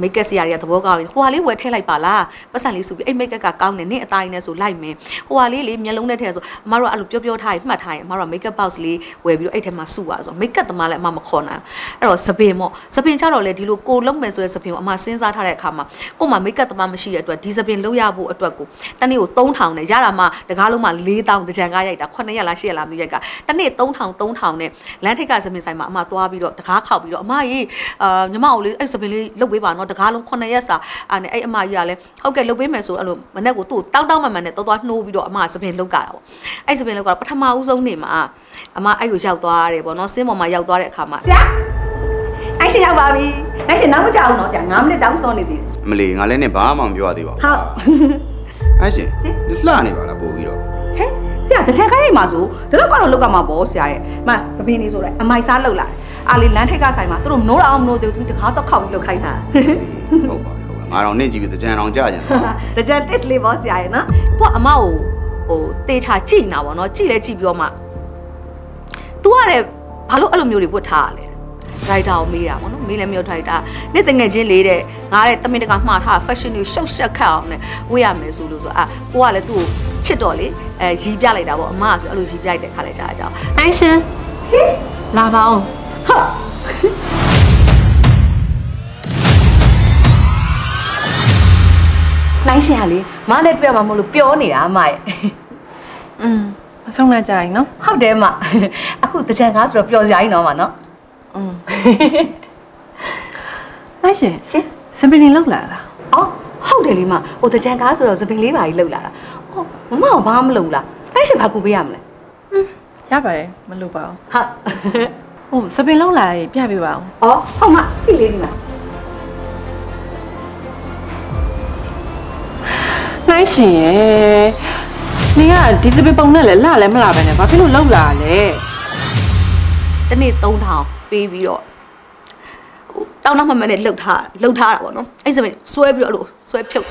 မိတ်ကပ်စီယာတွေကသဘောကောင်းရင်ဟိုဟာလေးဝယ်ထည့်လိုက်ပါလားပတ်စံလေးဆိုပြီးအဲ့မိတ်ကပ်ကကောင်းတယ်နင့်အသားရင်းနဲ့ဆိုလိုက်မယ်ဟိုဟာလေးလေမျက်လုံးနဲ့ထည့်ဆိုအမတို့ကအဲ့လိုပြောပြောထားရင်မှတ်ထားရင်အမတို့ကမိတ်ကပ်ဘောက်စ်လေးဝယ်ပြီးတော့အဲ့ထဲမှာစုပါဆိုမိတ်ကပ်သမားလည်းအမမခေါ်နိုင်အဲ့တော့စပင်ပေါ့စပင်ကြတော့လေဒီလိုကိုလုံးမယ်ဆိုတဲ့စပင်ကိုအမစဉ်းစားထားတဲ့အခါမှာကို့မှာမိတ်ကပ်သမားမရှိတဲ့အတွက်ဒီစပင်လုံးရဖို့အတွက်ကိုတနေ့ကို3000နဲ့ရတာမှတကားလုံးမှာ4000တကြံကားရိုက်တာ9ရက်လား10ရက်လားမသိရက်ကတနေ့3000 3000နဲ့လမ်းထိပ်ကစပင်ဆိုင်မှာအမသွားပြီးတော့တကားခောက်ပြီးတော့အမကြီးအာညီမကိုလေးအဲ့စပင်လေးလုတ်ပေးပါနော်တကားလုံး9ရက်စာအဲ့နဲ့အဲ့အမကြီးကလည်းဟုတ်ကဲ့လုတ်ပေးမယ်ဆိုအဲ့လိုမနေ့ကသူ့တောင်းတောင်းမှန်မှန်နဲ့တော်တော်နှိုးပြီးတော့အမစပင်လုတ်ကြတာပေါ့အဲ့စပင်လုတ်ကတော့ပထမဦးဆုံးနေမှာအမအဲ့ကိုရောက်သွားတယ်ပေါ့နော်စင်းပေါ်မှာရောက်သွားတဲ့အခါမှာဆရာအဲ့ရှင်ရောက်ပါပြီအဲ့ရှင်နောက်မကြောက်ဘူးနော်ဆရာ9မိနစ်တောင်းစောနေသေးတယ်အမလီငါလည်းနဲ့ဘာမှမပြောရသေးပါဘူးဟုတ်အဲ့ရှင်လှနေပါလားပို့ပြီးတော့ဟဲ့ ဆရာတစ်ချက်ခိုင်းရင်မှာဆိုဒါတော့ကတော့လောက်ကမှာပေါ့ဆရာရဲ့မသပင်းလေးဆိုလိုက်အမိုက်စားလောက်လာအာလေးလမ်းထိပ်ကဆိုင်မှာသူတို့နိုးတော့အောင်မနိုးသေးဘူးသူတကားတော့ခောက်ပြီးလောက်ခိုင်းတာဟုတ်ပါဟုတ်ပါငါတော့နင့်ကြည့်ပြီးတကြံအောင်ကြာကြတယ်တကြံ test လေးပေါ့ဆရာရဲ့နော်ကိုကအမကိုဟိုတေချာကြည့်နေတာပေါ့နော်ကြည့်လဲကြည့်ပြီးတော့မှ तू ကလည်းဘာလို့အဲ့လိုမျိုးတွေဝတ်ထားရလဲ ဒရိုက်တာကိုမေးတာပေါ့နော်မေးလဲမေးတော့ဒရိုက်တာနေ့တငယ်ချင်းလေးတဲ့ငါတဲ့တမင်တကာမှားထား fashion တွေရှုပ်ရှက်ခတ်အောင်နဲ့ဝေးရမယ်ဆိုလို့ဆိုအာကိုကလည်းသူ့ကိုချစ်တော့လေအဲရီပြလိုက်တာပေါ့အမကဆိုအဲ့လိုရီပြလိုက်တဲ့ခါလဲကြာကြာအိုင်ရှင်လာပါအောင်နိုင်ရှင်ဟာလေမနဲ့တွေ့မှာမဟုတ်လို့ပျောနေတာအမရဲ့อืมအဆုံးလိုက်ကြရင်နော်ဟုတ်တယ်မအခုတကြံကားဆိုတော့ပျော်စရာကြီးတော့မနော် อืมအိုင်ရှင်ရှင်စပင်းလောက်လာလားအော်ဟုတ်တယ်လေမဟိုတကြံကားဆိုတော့သပင်လေးပါကြီးလောက်လာတာဟောမမကဘာမှမလုပ်လားနိုင်ရှင်ဘာကူပေးရမလဲရပါတယ်မလို့ပါဟာဘူးဟုတ်စပင်းလောက်လာရင်ပြပေးပါအောင်အော်ဟုတ်မကြည့်လေးဒီမှာနှိုင်းရှင်ရဲ့နေကဒီစပင်းပုံနဲ့လည်းလာလည်းမလာပဲနဲ့ဘာဖြစ်လို့လောက်လာလဲ တနေ့3000ပေးပြီးတော့ဟိုတောင်းတော့မှမနဲ့လှုပ်ထားလှုပ်ထားတာပေါ့နော်အဲ့စမဆွဲပြီးတော့အဲ့လိုဆွဲဖြုတ်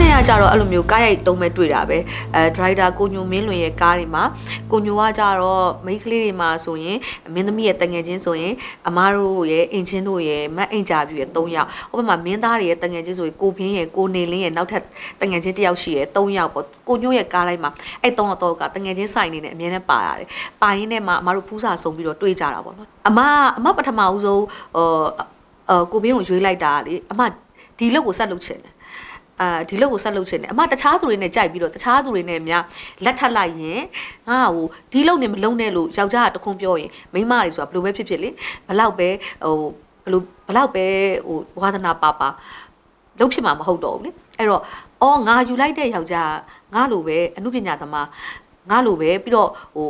နဲ့ကကြတော့အဲ့လိုမျိုးကားရိုက်တုံးမဲ့တွေ့တာပဲအဲဒရိုက်တာကိုညိုမင်းလွင်ရဲ့ကားတွေမှာကိုညိုကကြတော့မိန်းကလေးတွေမှာဆိုရင်မင်းသမီးရဲ့တငယ်ချင်းဆိုရင်အမားတို့ရဲ့အင်ချင်းတို့ရဲ့မတ်အင်ဂျာဗျူရဲ့၃ယောက်ဟိုဘက်မှာမင်းသားတွေရဲ့တငယ်ချင်းဆိုရင်ကိုဘင်းရဲ့ကိုနေလင်းရဲ့နောက်ထပ်တငယ်ချင်းတစ်ယောက်ရှိရဲ့၃ယောက်ပေါ့ကိုညိုရဲ့ကားလိုက်မှာအဲ့၃ယောက်တော့ကတငယ်ချင်းဆိုင်နေနဲ့အမြဲတမ်းပါရတယ်ပါရင်းနဲ့မှအမားတို့ဖူးစာစုံပြီးတော့တွေ့ကြတာပေါ့နော်အမအမပထမဦးဆုံးဟိုအကိုဘင်းကိုရွေးလိုက်တာလေအမဒီလောက်ကိုဆက်လုပ်ချင်တယ် အာဒီလောက်ကိုဆက်လုပ်ချင်တယ်အမတခြားသူတွေနဲ့ကြိုက်ပြီးတော့တခြားသူတွေနဲ့များလက်ထပ်လိုက်ရင်ငါ့ဟိုဒီလောက်နဲ့မလုံးနဲ့လို့ယောက်ျားကတခုံပြောရင်မိန်းမတွေဆိုတာဘယ်လိုပဲဖြစ်ဖြစ်လေဘလောက်ပဲဟိုဘယ်လိုဘလောက်ပဲဟိုဝါသနာပါပါလုံးဖြစ်မှာမဟုတ်တော့ဘူးလေအဲ့တော့အော်ငါယူလိုက်တဲ့ယောက်ျားငါလိုပဲအမှုပညာသမားငါလိုပဲပြီးတော့ဟို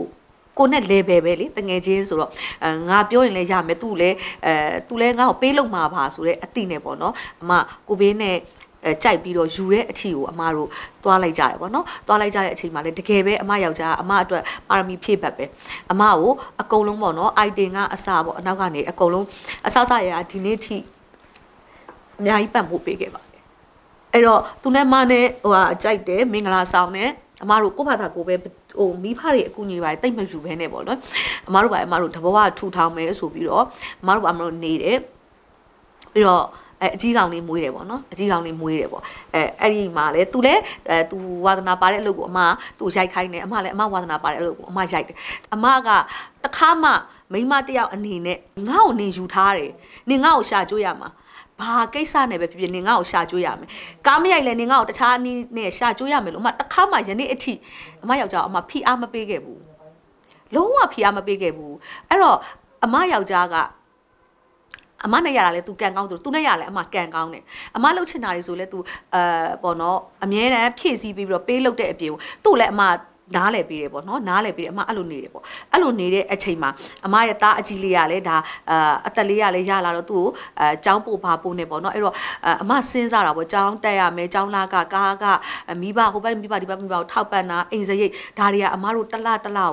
ကိုနဲ့ level ပဲလေတငယ်ချင်းဆိုတော့အဲငါပြောရင်လည်းရမယ်သူလည်းအဲသူလည်းငါ့ကိုပေးလို့မှာပါဆိုတဲ့အတိနဲ့ပေါ့နော်အမကိုဘေးနဲ့ အဲကြိုက်ပြီးတော့ယူတဲ့အထီကိုအမတို့သွားလိုက်ကြတယ်ပေါ့နော်သွားလိုက်ကြတဲ့အချိန်မှာလည်းတကယ်ပဲအမယောက်ျားအမအတွက်ပါရမီဖြည့်ဘက်ပဲအမကိုအကုန်လုံးပေါ့နော် item ကအစပေါ့အနောက်ကနေအကုန်လုံးအစစရဒီနေ့ထိအများကြီးပံ့ပိုးပေးခဲ့ပါတယ်အဲ့တော့သူနဲ့မနဲ့ဟိုဟာကြိုက်တယ်မင်္ဂလာဆောင်နဲ့အမတို့ကိုယ့်ဘာသာကိုပဲဟိုမိဖတွေအကူအညီတွေတိတ်မယူဘဲနဲ့ပေါ့နော်အမတို့ပါအမတို့တဘောကထူထောင်မယ်ဆိုပြီးတော့အမတို့ပါအမတို့နေတယ်ပြီးတော့ အဲအကြီးကောင်လေးမွေးတယ်ပေါ့နော်အကြီးကောင်လေးမွေးတယ်ပေါ့အဲအဲ့ဒီမှာလဲသူလဲအဲသူဝါသနာပါတဲ့အလုပ်ကိုအမသူရိုက်ခိုင်းတယ်အမလည်းအမဝါသနာပါတဲ့အလုပ်ကိုအမရိုက်တယ်အမကတခါမှမိမတယောက်အနေနဲ့ငါ့ကိုနေယူထားတယ်နေငါ့ကိုရှာကြိုးရမှာဘာကိစ္စနဲ့ပဲဖြစ်ဖြစ်နေငါ့ကိုရှာကြိုးရမယ်ကားမရိုက်လဲနေငါ့ကိုတခြားနည်းနဲ့ရှာကြိုးရမယ်လို့အမတခါမှယနေ့အထိအမယောက်ျားအမဖိအားမပေးခဲ့ဘူးလုံးဝဖိအားမပေးခဲ့ဘူးအဲ့တော့အမယောက်ျားက အမနဲ့ရတာလဲ तू ကန်ကောင်းသူ तू နဲ့ရလဲအမကန်ကောင်းတယ်အမလှုပ်ချင်တာတွေဆိုလဲ तू အဲပေါ့နော်အမြဲတမ်းဖြည့်ဆည်းပြီးပြီးတော့ပေးလုပ်တဲ့အပြင်ကိုသူ့လည်းအမနားလဲပေးတယ်ပေါ့နော်နားလဲပေးတယ်အမအဲ့လိုနေတယ်ပေါ့အဲ့လိုနေတဲ့အချိန်မှာအမရဲ့သားအကြီးလေးကလည်းဒါအာအသက်လေးကလည်းရလာတော့သူ့ကိုအဲចောင်းပို့ပါပို့နေပေါ့နော်အဲ့တော့အမစဉ်းစားတာပေါ့ចောင်းတက်ရမယ်ចောင်းလာကကားကမိဘဟိုဘက်မိဘဒီဘက်မိဘကိုထောက်ပံ့တာအိမ်စရိတ်ဒါတွေကအမတို့တလတလကို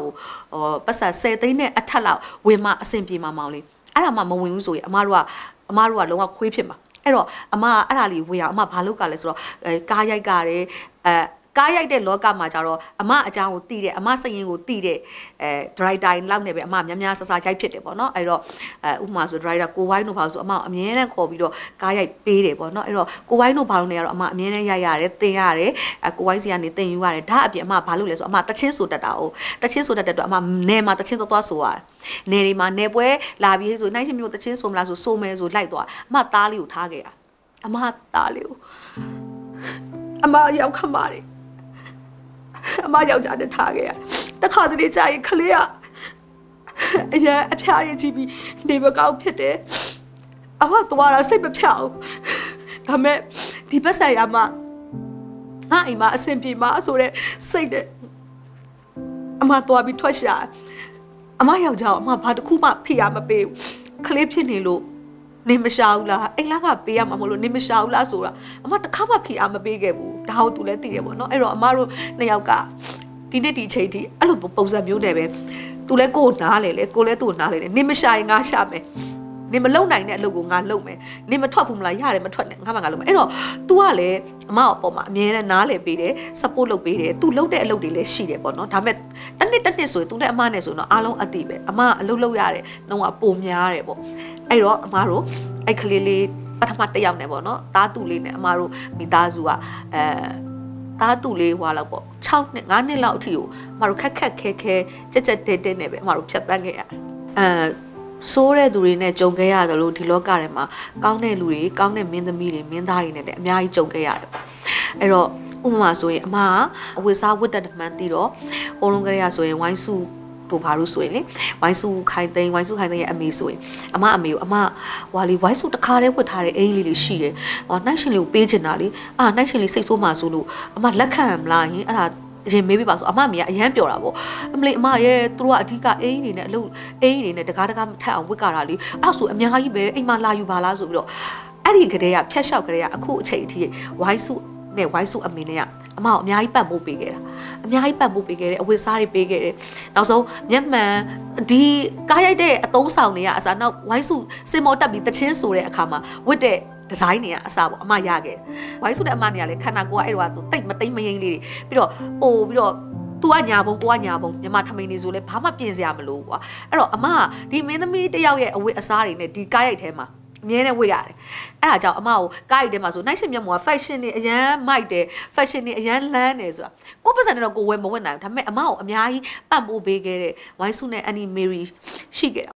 ဟောပတ်ဆက်10သိန်းနဲ့အထက်လောက်ဝင်မှအဆင်ပြေမှာမောင်လေး အဲ့ဒါမှမဝင်ဘူးဆိုရင်အမတို့ကအမတို့ကလုံးဝခွေးဖြစ်မှာအဲ့တော့အမကအဲ့ဒါလေးဝင်အောင်အမဘာလုပ်ကလဲဆိုတော့အဲကားရိုက်ကြတယ်အဲ ကားရိုက်တဲ့လောကမှာကြတော့အမအကြောင်းကိုသိတယ်အမစရင်ကိုသိတဲ့အဲဒရိုက်တာလောက်နေပဲအမများများဆဆရိုက်ဖြစ်တယ်ပေါ့နော်အဲ့တော့အဲဥပမာဆိုဒရိုက်တာကိုဝိုင်းတို့ဘာလို့ဆိုအမအမြဲတမ်းခေါ်ပြီးတော့ကားရိုက်ပေးတယ်ပေါ့နော်အဲ့တော့ကိုဝိုင်းတို့ဘာလို့နေရတော့အမအမြဲတမ်းရိုက်ရတယ်တင်ရတယ်အဲကိုဝိုင်းစီကနေတင်ယူရတယ်ဒါအပြင်အမဘာလို့လဲဆိုအမတချင်းဆိုတတ်တာ哦တချင်းဆိုတတ်တဲ့အတွက်အမနယ်မှာတချင်းသွားသွားဆိုရတယ်နယ်တွေမှာနယ်ပွဲလာပြီးဆိုနိုင်ရှင်မျိုးတချင်းဆိုမလားဆိုဆိုမဲဆိုလိုက်သွားအမသားလေးကိုထားခဲ့ရအမသားလေးကိုအမရောက်ခမာတယ် အမယောက်ျားနဲ့ထားခဲ့ရတခါတလေကြာရင်ခလေးကအရင်အဖျားရကြီးပြီးနေမကောင်းဖြစ်တယ်အမသွားတာစိတ်မဖြောက်ဒါမဲ့ဒီပတ်ဆိုင်ရမှာဟာအိမ်မှာအဆင်ပြေမှာဆိုတဲ့စိတ်နဲ့အမသွားပြီးထွက်ရှာအမယောက်ျားအမဘာတစ်ခုမှဖိရမပေးဘူးခလေးဖြစ်နေလို့နေမရှာဘူးလားအိမ်လာကပေးရမှာမဟုတ်လို့နေမရှာဘူးလားဆိုတာအမတခါမှဖိအားမပေးခဲ့ဘူး ဒါဟုတ်သူလည်းသိတယ်ပေါ့နော်အဲ့တော့အမတို့နှစ်ယောက်ကဒီနေ့ဒီအချိန်ထိအဲ့လိုပုံစံမျိုးနဲ့ပဲသူလည်းကိုယ်နားလေလေကိုလည်းသူ့နားလေလေနေမရှာရင်ငါရှာမယ်နေမလုံနိုင်တဲ့အလုပ်ကိုငါလုပ်မယ်နေမထွက်ဘူးမလားရတယ်မထွက်နဲ့ငါမှငါလုပ်မယ်အဲ့တော့ तू ကလည်းအမအပေါ်မှာအမြဲတမ်းနားလေပေးတယ် support လုပ်ပေးတယ် तू လုပ်တဲ့အလုပ်တွေလည်းရှိတယ်ပေါ့နော်ဒါပေမဲ့တစ်နှစ်တစ်နှစ်ဆိုရင် तू နဲ့အမနဲ့ဆိုရင်တော့အားလုံးအတိပဲအမအလုပ်လုပ်ရတယ်နှုံးကပုံများတယ်ပေါ့အဲ့တော့အမတို့အဲ့ကလေးလေး ပထမတစ်ယောက်နဲ့ပေါ့နော်တားသူလေးနဲ့အမတို့မိသားစုကအဲတားသူလေးဟွာလောက်ပေါ့6နှစ်9နှစ်လောက်အထိကိုအမတို့ခက်ခက်ခဲခဲကြက်ကြက်တဲတဲနဲ့ပဲအမတို့ဖြတ်တန်းခဲ့ရတယ်အဲဆိုးတဲ့သူတွေနဲ့ကြုံခဲ့ရတယ်လို့ဒီလောကထဲမှာကောင်းတဲ့လူတွေကောင်းတဲ့မင်းသမီးတွေမင်းသားတွေနဲ့လည်းအများကြီးကြုံခဲ့ရတယ်အဲ့တော့ဥပမာဆိုရင်အမကအဝတ်စားဝတ်တက်မှန်းသိတော့ဟိုလုံးကလေးကဆိုရင်ဝိုင်းစု တို့ဘာလို့ဆိုရင်လေဝိုင်းစုခိုင်သိန်းဝိုင်းစုခိုင်သိန်းရဲ့အမေဆိုရင်အမအမေကိုအမဟွာလေဝိုင်းစုတစ်ခါတည်းဝတ်ထားတဲ့အိမ်လေးလေးရှိတယ်ဟောနှိုက်ရှင်လေးကိုပေးချင်တာလေအာနှိုက်ရှင်လေးစိတ်ဆိုးမှဆိုလို့အမလက်ခံမလားဟင်အဲ့ဒါအရင်မေးပြပါဆိုအမမေကအရန်ပြောတာပေါ့အမလေးအမရဲ့သူတို့ကအဓိကအိမ်နေနဲ့အလုပ်အိမ်နေနဲ့တကားတကားမထက်အောင်ဝတ်ကြတာလေအဲ့ဆိုအများကြီးပဲအိမ်မှာလာယူပါလားဆိုပြီးတော့အဲ့ဒီကလေးကဖြတ်လျှောက်ကလေးကအခုအချိန်အထိဝိုင်းစု နဲ့ဝိုင်းစုအမေနဲ့ကအမကိုအများကြီးပတ်ဖို့ပေးခဲ့တာအများကြီးပတ်ဖို့ပေးခဲ့တယ်အဝတ်စားတွေပေးခဲ့တယ်နောက်ဆုံးမျက်မှန်ဒီကားရိုက်တဲ့အသုံးဆောင်တွေကအစားနောက်ဝိုင်းစုစင်မော်တက်ပြီးတချင်းဆိုတဲ့အခါမှာဝတ်တဲ့ဒီဇိုင်းတွေကအစားပေါ့အမရခဲ့တယ်ဝိုင်းဆိုတဲ့အမတွေကလည်းခန္ဓာကိုယ်ကအဲ့တော့သူတိတ်မသိမ့်မယိမ့်လေးတွေပြီးတော့ပို့ပြီးတော့သူကညာဘုံကိုကညာဘုံမြမထမိန်နေဆိုလဲဘာမှပြင်စရာမလိုကွာအဲ့တော့အမကဒီမင်းသမီးတယောက်ရဲ့အဝတ်အစားတွေနဲ့ဒီကားရိုက်ထဲမှာ အမြဲတမ်းဝတ်ရတယ်အဲ့ဒါကြောင့်အမကိုကားရိုက်ထဲမှာဆိုနိုင်ရှင်မြတ်မောက fashion တွေအရန်မိုက်တယ် fashion တွေအရန်လန်းတယ်ဆိုတာကိုပတ်စံနဲ့တော့ကိုဝယ်မဝတ်နိုင်ဘူးဒါပေမဲ့အမကိုအများကြီးပံ့ပိုးပေးခဲ့တဲ့ဝိုင်းစုနဲ့အန်နီမေရီရှိခဲ့တာ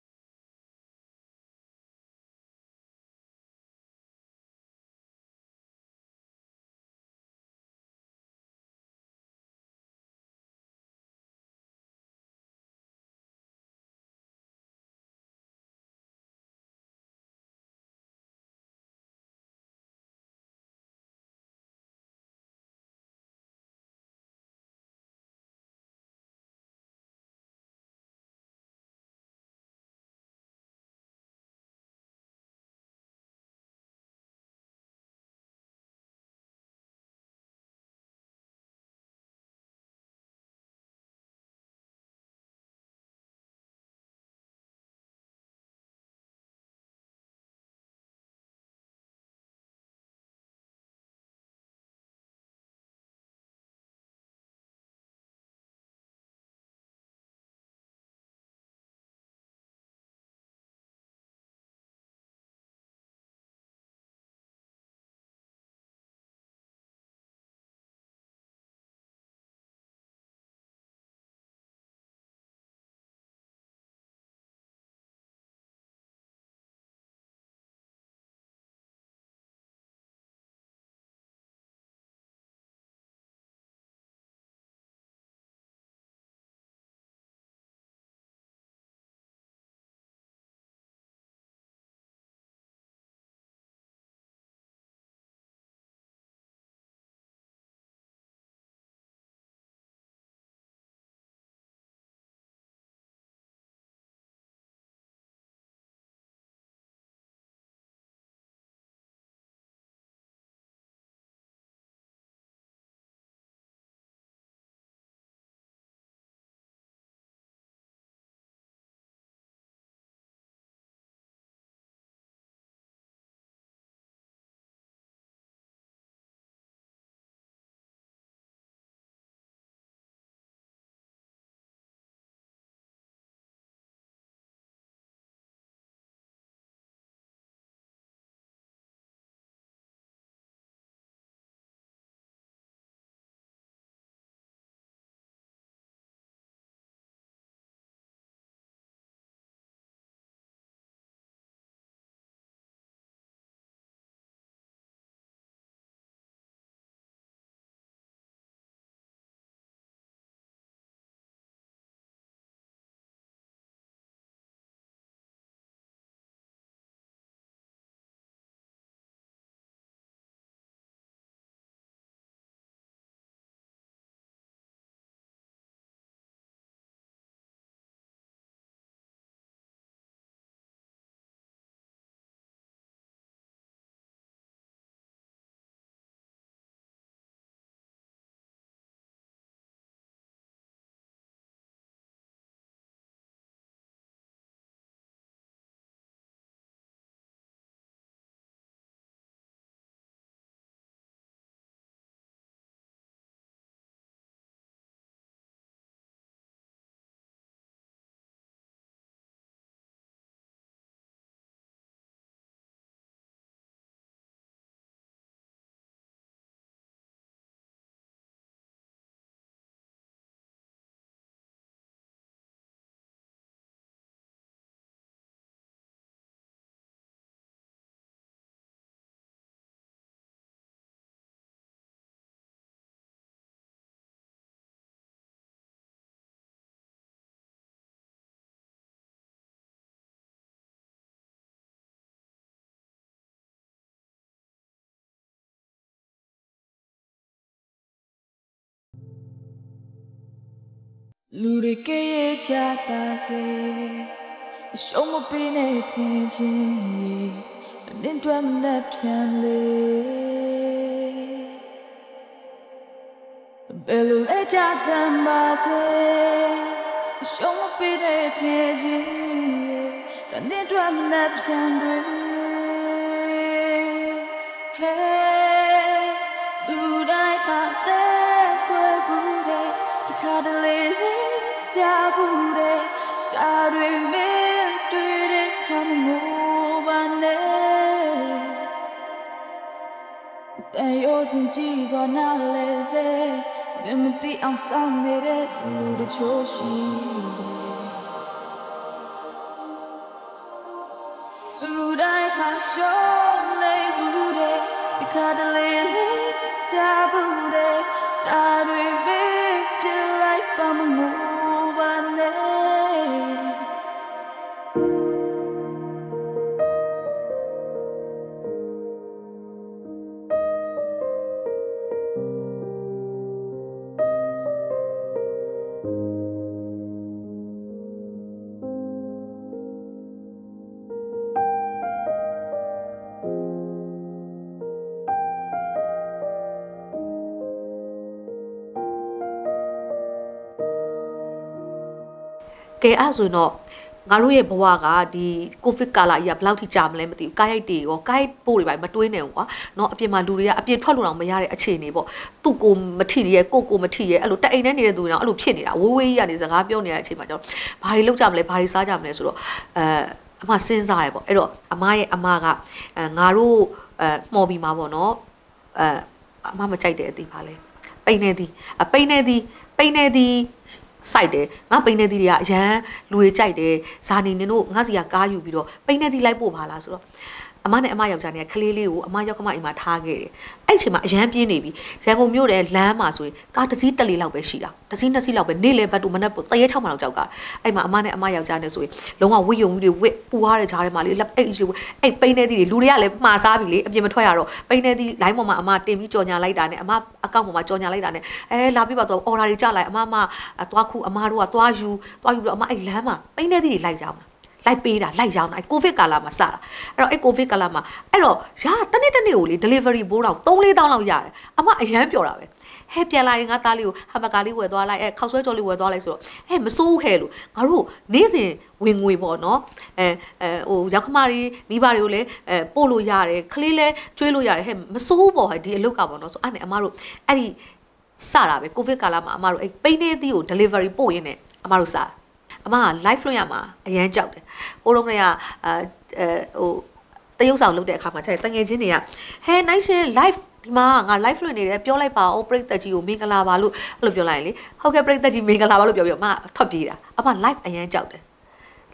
လူတွေကရဲ့ကြပါစေအရှုံးမပေးနဲ့ခင်ချင်းရေနင်းတွမ်းနဲ့ပြန်လေဘယ်လိုလဲကြစမ်းပါစေအရှုံးမပေးနဲ့ခင်ချင်းရေနင်းတွမ်းနဲ့ပြန်တွေ Hey, လူတိုင်းဟာတဲ့ပွဲဘူးတဲ့တခါတလေ တဲ့ရောစင်ကြည့်စောနာလေစေဒီမတီအောင်ဆောင်နေတဲ့လူတို့ချိုးရှိ ကဲအဲ့ဆိုရင်တော့ငါတို့ရဲ့ဘဝကဒီကိုဗစ်ကာလကြီးကဘယ်လောက်ထိကြာမလဲမသိဘူးကားရိုက်တွေရောကားရိုက်ပို့တွေပါမတွေးနေဘူးကွာเนาะအပြင်မှာလူတွေကအပြင်ထွက်လို့တော့မရတဲ့အခြေအနေပေါ့သူ့ကိုမထိရဲကိုကိုမထိရဲအဲ့လိုတက်အိမ်နဲ့နေတဲ့သူတွေတော့အဲ့လိုဖြစ်နေတာဝေးဝေးကြီးကနေစကားပြောနေတဲ့အချိန်မှာကျတော့ဘာတွေလုပ်ကြမလဲဘာတွေစားကြမလဲဆိုတော့အဲအမစဉ်းစားရပေါ့အဲ့တော့အမရဲ့အမကအဲငါတို့အဲမှော်ပြီးမှာပေါ့နော်အဲအမမကြိုက်တဲ့အသီးပါလဲပိန်နေသည်အပိန်နေသည်ပိန်နေသည် စိုက်တယ်ငါပိန်နေသီးတွေကအရန်လူတွေကြိုက်တယ်ဇာနေနင်တို့ငါစီကကားယူပြီးတော့ပိန်နေသီးလိုက်ပို့ပါလားဆိုတော့ အမနဲ့အမယောက်ျားနဲ့ကလေးလေးကိုအမရောက်ကမအိမ်မှာထားခဲ့တယ်အဲ့ဒီအချိန်မှာအရန်ပြင်းနေပြီရန်ကုန်မြို့တဲ့လမ်းမှာဆိုရင်ကားတစ်စီးတက်လေးလောက်ပဲရှိတာတစ်စီးနှစ်စီးလောက်ပဲနေ့လေဘတ်တူမနဲ့ပို့တရေချောက်မှလောက်ကြောက်ကအဲ့မှာအမနဲ့အမယောက်ျားနဲ့ဆိုရင်လုံးဝဝိယုံကြီးတွေဝစ်ပူရတဲ့ဂျားထဲမှာလေလက်အဲ့ကြီးအဲ့ပိန်နေသီးတွေလူတွေကလည်းမှားစားပြီလေအပြင်မထွက်ရတော့ပိန်နေသီးလိုင်းပေါ်မှာအမတင်ပြီးကြော်ညာလိုက်တာနဲ့အမအကောင့်ပေါ်မှာကြော်ညာလိုက်တာနဲ့အဲလာပြပါတော့အော်ဒါတွေကြလိုက်အမမသွားခုအမတို့ကသွားယူသွားယူပြီးတော့အမအဲ့လမ်းမှာပိန်နေသီးတွေလိုက်ကြအောင် လိုက်ပေးတာလိုက်ရောင်းတာအဲကိုဗစ်ကာလမှာစတာအဲ့တော့အဲကိုဗစ်ကာလမှာအဲ့တော့ရာတနေ့တနေ့ကိုလေ delivery ဘိုးတော့3-4တောင်းလောက်ရတယ်အမအရန်ပြောတာပဲဟဲ့ပြန်လာရင်ငါသားလေးကိုဟာမကာလေးဝယ်သွားလိုက်အဲခောက်ဆွဲကြော်လေးဝယ်သွားလိုက်ဆိုတော့ဟဲ့မစိုးခဲလို့ငါတို့နေ့စဉ်ဝင်ငွေပေါ့နော်အဲအဲဟိုရောက်ခမတွေမိဘတွေကိုလည်းအဲပို့လို့ရတယ်ခလေးလည်းကျွေးလို့ရတယ်ဟဲ့မစိုးပေါ့ဟဲ့ဒီအလုပ်ကပေါ့နော်ဆိုအဲ့နဲ့အမတို့အဲ့ဒီစတာပဲကိုဗစ်ကာလမှာအမတို့အဲ့ပိန်းနေသီးကို delivery ပို့ရင်းနဲ့အမတို့စတာ အမက live လွှင့်ရမှာအရန်ကြောက်တယ်ဟိုလုံးကအဲအဲဟိုတရုပ်ဆောင်လုပ်တဲ့အခါမှာကျတငယ်ချင်းတွေကဟဲနိုင်ရှင် live ဒီမှာငါ live လွှင့်နေတယ်ပြောလိုက်ပါဦးပရိသတ်ကြီးကိုမင်္ဂလာပါလို့အဲ့လိုပြောလိုက်ရင်လေဟုတ်ကဲ့ပရိသတ်ကြီးမင်္ဂလာပါလို့ပြောပြီးတော့အမထွက်ပြေးတာအမ live အရန်ကြောက်တယ်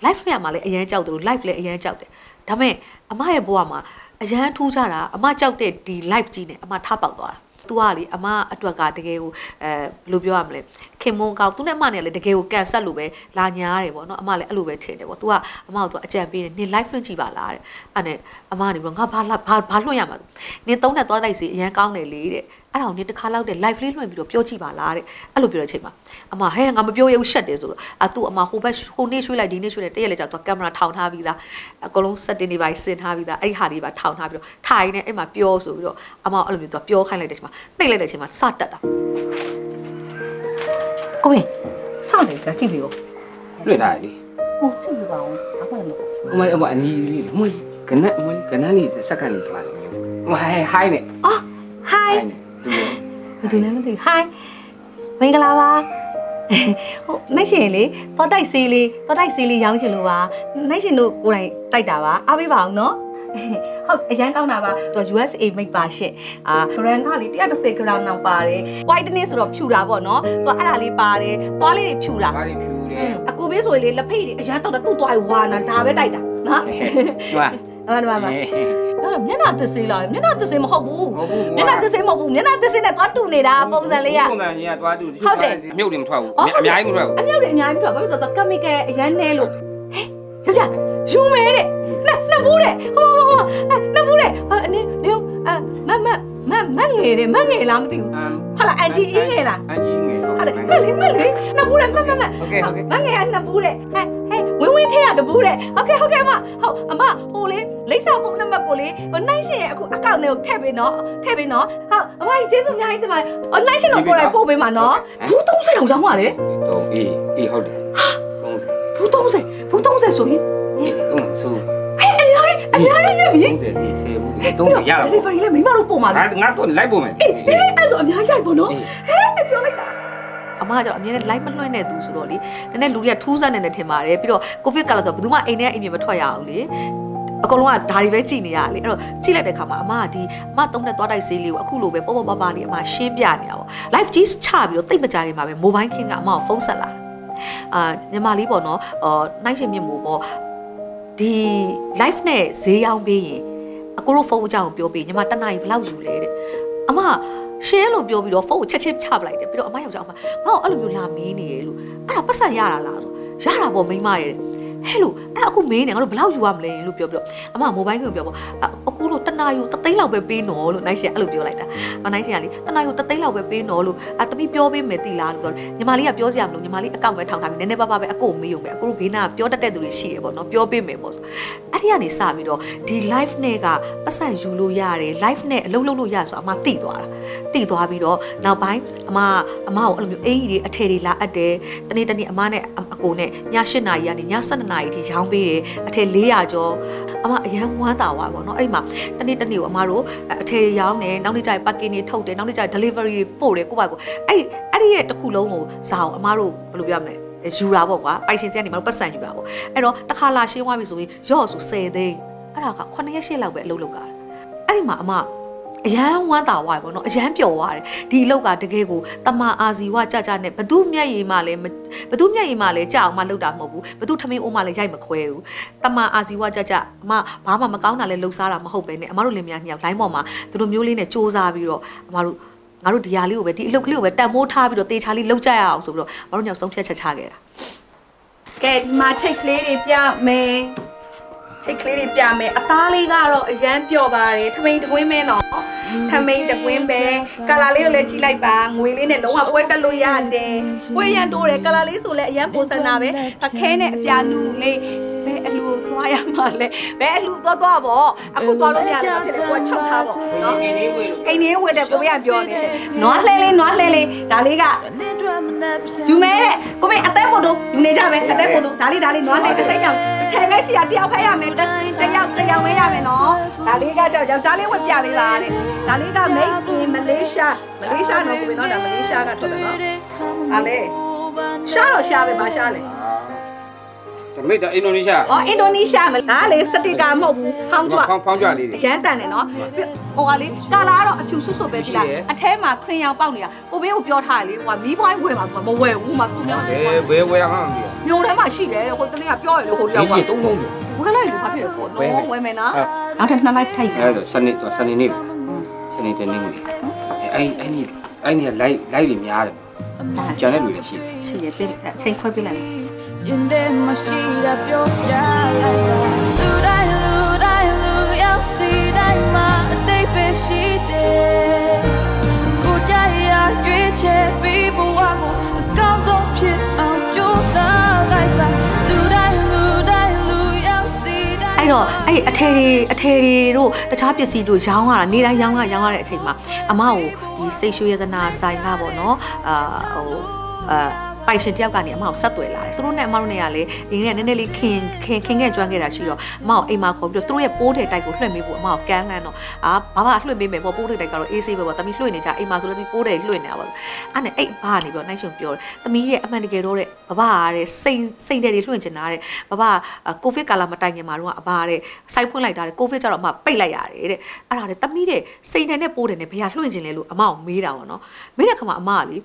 live လွှင့်ရမှာလည်းအရန်ကြောက်တယ်လို့ live လည်းအရန်ကြောက်တယ်ဒါပေမဲ့အမရဲ့ဘဝမှာအရန်ထူးခြားတာအမကြောက်တဲ့ဒီ live ကြီးနဲ့အမထားပေါက်သွားတာ သူကလေအမအတွက်ကတကယ်ကိုအဲဘယ်လိုပြောရမလဲခင်မွန်ကောက်သူနဲ့အမနဲ့လည်းတကယ်ကိုကန်ဆက်လို့ပဲလာညာရတယ်ပေါ့နော်အမလည်းအဲ့လိုပဲထင်တယ်ပေါ့သူကအမကိုသူအကြံပေးတယ်နင် live လွှင့်ကြည့်ပါလားတဲ့အဲ့နဲ့အမကနေပြီးတော့ငါဘာဘာဘာလွှင့်ရမှာနင်သုံးနဲ့သွားတိုက်စီအရန်ကောင်းတယ်လေတဲ့ အဲ့ဒါကိုနင်တစ်ခါလောက်တဲ့ live လေးလွှင့်ပြီးတော့ပြောကြည့်ပါလားတဲ့အဲ့လိုပြောတဲ့အချိန်မှာအမဟဲငါမပြောရဘူးရှက်တယ်ဆိုတော့အသူ့အမဟိုဘက်ဟိုနေ့ရွှေ့လိုက်ဒီနေ့ရွှေ့လိုက်တရက်လေကြာသူကင်မရာထောင်ထားပြီးသားအကုန်လုံး setting တွေပါဆင်ထားပြီးသားအဲ့ဟာတွေပါထောင်ထားပြီးတော့ထိုင်နေအဲ့မှာပြောဆိုပြီးတော့အမအဲ့လိုမျိုးသူကပြောခိုင်းလိုက်တဲ့အချိန်မှာနှိပ်လိုက်တဲ့အချိန်မှာစတက်တာကိုဝင်းစောင့်နေကြကြည့်ပြီးရောလွင့်ထားတယ်လေဟုတ်ကြည့်ပြီးပါဦးဘာမှမလုပ်အမအမအနီးလေးမွေးကနက်မွေးကနက်လေးစက္ကန့်လေးသွားတယ်အမဟိုင်းဟိုင်းနဲ့အော်ဟိုင်းဟိုင်းနဲ့ သူဘယ်သူလဲမသိဘူးဟိုင်းမင်္ဂလာပါဟုတ်နိုင်ရှင်လေသွားတိုက်ဆေးလေးသွားတိုက်ဆေးလေးရောင်းချင်လို့ပါနိုင်ရှင်တို့ကိုယ်တိုင်တိုက်တာပါအားပေးပါအောင်နော်ဟုတ်အရန်ကောင်းတာပါသူ USA make ပါရှင့်အာ brand ကလေ130 gram လောက်ပါတယ် white နေ့ဆိုတော့ဖြူတာပေါ့နော်သူအဲ့ဒါလေးပါတယ်သွားလေးတွေဖြူတာဘာတွေဖြူတယ်အကိုဘေးဆိုရင်လေလက်ဖိတ်တွေအရန်တော့သူ့သွားဝါနာဒါပဲတိုက်တာနော်ဟဲ့ဟိုကအဲ့ဒါမှမ အဲ့မျက်နှာသစ်ဆေးလာတယ်မျက်နှာသစ်ဆေးမဟုတ်ဘူးမျက်နှာသစ်ဆေးမဟုတ်ဘူးမျက်နှာသစ်ဆေးနဲ့သွားတူနေတာပုံစံလေးကပုံစံကြီးကသွားတူဟုတ်တယ်အမြုပ်တွေမထွက်ဘူးအများကြီးမထွက်ဘူးအမြုပ်တွေအများကြီးမထွက်ဘူးဘာလို့ဆိုတော့ကမီကယ်အရန်နဲလို့ဟဲ့ယောက်ျားယူမဲတဲ့နှက်နှက်ဘူးတဲ့ဟိုဟိုဟိုနှက်ဘူးတဲ့အနည်းလေအမမမမငယ်တယ်မငယ်လားမသိဘူးဟုတ်လားအန်ဂျီအင်းငယ်လားအန်ဂျီငယ်ဟုတ်တယ်မလေးမလေးနှက်ဘူးတဲ့မမမမငယ်ကနှက်ဘူးတဲ့ဟဲ့ ဝင်းဝင်းထဲရတဘူးတဲ့ဟုတ်ကဲ့ဟုတ်ကဲ့အမဟုတ်အမဟိုလေလိပ်စာဖုန်းနံပါတ်ကိုလေဟိုနိုင်ရှင်ရဲ့အခုအကောင့်ထဲကိုထည့်ပေးနော်ထည့်ပေးနော်ဟုတ်အမကြီးကျေးဇူးအများကြီးတင်ပါတယ်ဟိုနိုင်ရှင်တို့ကိုယ်တိုင်ပို့ပေးမှာနော်ဘူး30အောင်ရောင်းပါလေတော့အေးအေးဟုတ်တယ်30ဘူး30ဘူး30ဆိုရင်တော့ဆိုဟဲ့အများကြီးအအများကြီးပြပြီ30ဒီ10ဘူး30ရတာ delivery လည်းမိမတို့ပုံပါငါလားငါတော့လိုက်ပုံမယ်အေးအဲ့ဆိုအများကြီးရိုက်ပေါ့နော်ဟဲ့ပြောလိုက်တာ အမကကျတော့အမြဲတမ်း live မလွှင့်တဲ့သူဆိုတော့လေနည်းနည်းလူတွေကထူးဆန်းနေတယ်ထင်ပါတယ်ပြီးတော့ covid ကလာဆိုတော့ဘယ်သူမှအိမ်ထဲအိမ်ပြင်မထွက်ရအောင်လေအကုန်လုံးကဒါတွေပဲကြည်နေရလေအဲ့တော့ကြည့်လိုက်တဲ့ခါမှာအမကဒီအမသုံးတဲ့သွားတိုက်ဆေးလေးကိုအခုလိုပဲပေါ့ပေါ့ပါပါလေးအမရှင်းပြနေတာပေါ့ live ကြီးချပြီးတော့တိတ်မကြခင်မှာပဲ mobile king ကအမကိုဖုန်းဆက်လာအာညီမလေးပေါ့နော်အော်နိုင်ရှင်မြင့်မို့ပေါ့ဒီ live နဲ့ဈေးရောင်းပေးရင်အကိုတို့ဖုန်းအကြောင်းပြောပေးညီမတက်နိုင်ဘယ်လောက်ယူလဲတဲ့အမ ရှင်းလို့ပြောပြီးတော့ဖုန်းကိုချက်ချင်းချပလိုက်တယ်ပြီးတော့အမယောက်ျားအမဘာလို့အဲ့လိုမျိုးလာမင်းနေရလို့အဲ့ဒါပတ်စံရတာလားဆိုရတာပေါ့မိန်းမရဲ့ ဟဲ့လို့အဲ့ဒါအခုမင်းနေငါတို့ဘယ်လောက်ယူရမလဲလို့ပြောပြီးတော့အမမိုဘိုင်းကိုပြောပေါ့အခုလို့တနာယူတသိန်းလောက်ပဲပေးနော်လို့နိုင်ရှင်အဲ့လိုပြောလိုက်တာမနိုင်ရှင်ကလေတနာယူတသိန်းလောက်ပဲပေးနော်လို့အတမီပြောပေးမယ်တိလားလို့ဆိုတော့ညီမလေးကပြောစရာမလိုညီမလေးအကောင့်ပဲထောင်ထားပြီးနည်းနည်းပါးပါးပဲအကိုမေးုံပဲအကိုတို့ဘေးနာပြောတတ်တဲ့သူတွေရှိရပေါ့နော်ပြောပေးမယ်ပေါ့ဆိုအဲ့ဒီကနေစပြီးတော့ဒီ live နဲ့ကပတ်စံယူလို့ရတယ် live နဲ့အလုပ်လုပ်လို့ရဆိုအမတိသွားတာတိသွားပြီးတော့နောက်ပိုင်းအမအမကိုအဲ့လိုမျိုးအင်ကြီးတွေအထည်တွေလာအပ်တယ်တနေ့တနေ့အမနဲ့အကိုနဲ့ည8နာရီကနေည7နာရီထိရောင်းပေးတယ်အထည်400ကျော်အမအရန်ဝမ်းသာသွားပါတော့အဲ့ဒီမှာတနေ့တနေ့ကိုအမတို့အထည်ရောင်းတယ်နောက်နေ့ကျရင် packing တွေထုတ်တယ်နောက်နေ့ကျရင် delivery တွေပို့တယ်ကိုယ့်ဘာကိုအဲ့အဲ့ဒီရဲ့တစ်ခုလုံးကိုစာအောင်အမတို့ဘယ်လိုပြောမလဲယူတာပေါ့ကွာပိုင်ရှင်စကနေမတို့ပတ်စံယူတာပေါ့အဲ့တော့တစ်ခါလာရှင်းသွားပြီဆိုရင်ရော့ဆို10သိန်းအဲ့ဒါက9ရက်8လောက်ပဲအလုပ်လုပ်တာအဲ့ဒီမှာအမ အရန်ဝမ်းသာသွားတယ်ပေါ့နော်အရန်ပျော်သွားတယ်ဒီအလောက်ကတကယ်ကိုတမအာဇီဝကြကြနဲ့ဘသူမျက်ရည်မှလည်းဘသူမျက်ရည်မှလည်းကြအောင်မှလုပ်တာမဟုတ်ဘူးဘသူထမင်းအိုးမှလည်းရိုက်မခွဲဘူးတမအာဇီဝကြကြအမဘာမှမကောင်းတာလည်းလှုပ်ရှားတာမဟုတ်ပဲနဲ့အမတို့လင်မယားနှစ်ယောက် line ပေါ်မှာသူတို့မျိုးလေးနဲ့စူးစမ်းပြီးတော့အမတို့ငါတို့ဒီဟာလေးကိုပဲဒီအလုပ်ကလေးကိုပဲတန်မိုးထားပြီးတော့တေချာလေးလှုပ်ကြရအောင်ဆိုပြီးတော့မတို့ညောင်ဆုံးဖြတ်ချက်ချခဲ့တာကဲဒီမှာချိတ်ကလေးတွေပြမယ် ချိတ်ကလေးတွေပြမယ်အသားလေးကတော့အရန်ပျော့ပါတယ်ထမိန်တကွင်းမဲနော်ထမိန်တကွင်းပဲကလာလေးကိုလည်းကြည့်လိုက်ပါငွေလေးနဲ့လုံးဝပွဲတက်လို့ရတယ်ပွဲရန်တိုးတယ်ကလာလေးဆိုလည်းအရန်ပိုစံတာပဲအခဲနဲ့အပြာလူလေးဘယ်အလူကိုသွားရမှာလဲဘယ်အလူသွားသွားပေါ့အခုသွားလို့ရတယ်ဖြစ်တယ်ကိုကချုပ်ထားပေါ့နော်နေနေဝေးလို့အိမ်လေးဝယ်တဲ့ကိုမရပြောနေတယ်နွားလှဲလေးနွားလှဲလေးဒါလေးကယူမဲတဲ့ကိုမေအသက်ဖို့တို့ယူနေကြမယ်အသက်ဖို့တို့ဒါလေးဒါလေးနွားလေးအစိမ့်အောင်ထဲမဲရှိတာတယောက်ဖဲရမယ်တစ်စင်းတယောက်တယောက်မဲရမယ်နော်ဒါလေးကကြောက်ယောက်ျားလေးဝတ်ပြပေးပါတဲ့ဒါလေးက made in Malaysia Malaysia နော်ကိုမေနော်ဒါ Malaysia ကထွက်တယ်နော်ဟာလေရှားတော့ရှားပဲပါရှားလေ တမိတ်တော့အင်ဒိုနီးရှားအော်အင်ဒိုနီးရှားမလားလေစတိကာမဟုတ်ဘူးဟောင်းကြွဖောင်းဖောင်းကြလေးတွေအရန်တန်တယ်နော်ဟိုကလေကာလာကတော့အဖြူဆွဆွပဲကြည့်လားအထဲမှာခရင်ရောင်ပေါက်နေတာကိုမေကိုပြောထားတယ်လေဟိုကမီးပွိုင်းဝင်မှာမဝယ်ဘူးမှာကိုမြောက်တယ်ဘယ်ဘယ်ဝယ်ရမှာမသိဘူးမျိုးထဲမှာရှိတယ်ဟိုတနေ့ကပြောရလို့ဟိုတယောက်ကဒီတုံးတုံးတယ်ဝယ်လိုက်လို့ဘာဖြစ်လဲပေါ့နော်ဝယ်မယ်နော်နောက်ထပ်နှစ်လိုက်ထိုက်ပြီအဲ့ဒါစနေတော့စနေနေ့စနေတနေ့ငွေအဲ့အဲ့ဒီအဲ့ဒီလိုက်လိုက်တွေများတယ်ကျန်တဲ့လူတွေရှိတယ်ရှိရပြီအချိန်ခွဲပေးလိုက်မယ် ရင်ထဲမှာရှိတာပြောပြလိုက်တာလူတိုင်းလူတိုင်းလူရောက်စီတိုင်းမှာအတိတ်ပဲရှိတယ်ကိုကြရရွေးချယ်ပြီးဘဝကိုအကောင်းဆုံးဖြစ်အောင်ကြိုးစားလိုက်ပါလူတိုင်းလူတိုင်းလူရောက်စီတိုင်းအဲ့တော့အဲ့အထည်တွေအထည်တွေတို့တခြားပစ္စည်းတို့ရောင်းရတာနေတိုင်းရောင်းရရောင်းရတဲ့အချိန်မှာအမကိုဒီစိတ်ရွှေရတနာဆိုင်ကပေါ့နော်အာဟိုအာ ပိုင်ရှင်တယောက်ကနေအမကိုဆက်သွယ်လာတယ်သူတို့နဲ့အမတို့နဲ့ကလည်းဒီနေ့ကနည်းနည်းလေးခင်ခင်ခင်ခဲ့ကြွမ်းခဲ့တာရှိတော့အမကိုအိမ်မှာခေါ်ပြီးတော့သူတို့ရဲ့ပိုးတဲ့တိုက်ကိုလွှင့်ပေးဖို့အမကိုကမ်းလန်းတော့အာဘာမှလွှင့်ပေးမယ်ပေါ့ပိုးတဲ့တိုက်ကတော့အေးဆေးပဲပေါ့တမီးလွှင့်နေကြအိမ်မှာဆိုလည်းဒီပိုးတဲ့လွှင့်နေတာပေါ့အဲ့နဲ့အဲ့ဘာနေပြီးတော့နိုင်ရှင်ပြောတယ်တမီးရဲ့အမှန်တကယ်တော့တဲ့ဘဘကတဲ့စိန်စိန်တဲ့တွေလွှင့်ချင်တာတဲ့ဘဘကိုဗစ်ကာလမတိုင်ခင်မှာတော့အဘတဲ့စိုက်ဖွင့်လိုက်တာတဲ့ကိုဗစ်ကျတော့အမပိတ်လိုက်ရတယ်တဲ့အဲ့ဒါတဲ့တမီးတဲ့စိန်တဲ့နဲ့ပိုးတယ်နဲ့ဘယ်ဟာလွှင့်ချင်လဲလို့အမကိုမေးတာပေါ့နော်မေးတဲ့ခါမှာအမကလေ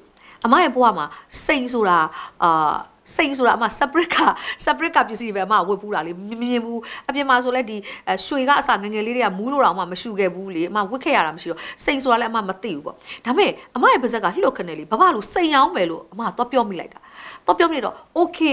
အမရဲ့ဘဝမှာစိန်ဆိုတာအာစိန်ဆိုတာအမ separate က separate ကပစ္စည်းပဲအမဝတ်ပူးတာလေမမြင်ဘူးအပြင်မှာဆိုလဲဒီရွှေကအစငငယ်လေးတွေကမူးလို့တော့အမမရှူခဲ့ဘူးလေအမဝတ်ခဲ့ရတာမရှိတော့စိန်ဆိုတာလည်းအမမသိဘူးပေါ့ဒါပေမဲ့အမရဲ့ပါဇက်ကလှုပ်ခနဲ့လေဘဘလို့စိန်အောင်မယ်လို့အမတော့ပြောမိလိုက်တာတော့ပြောမိတော့ okay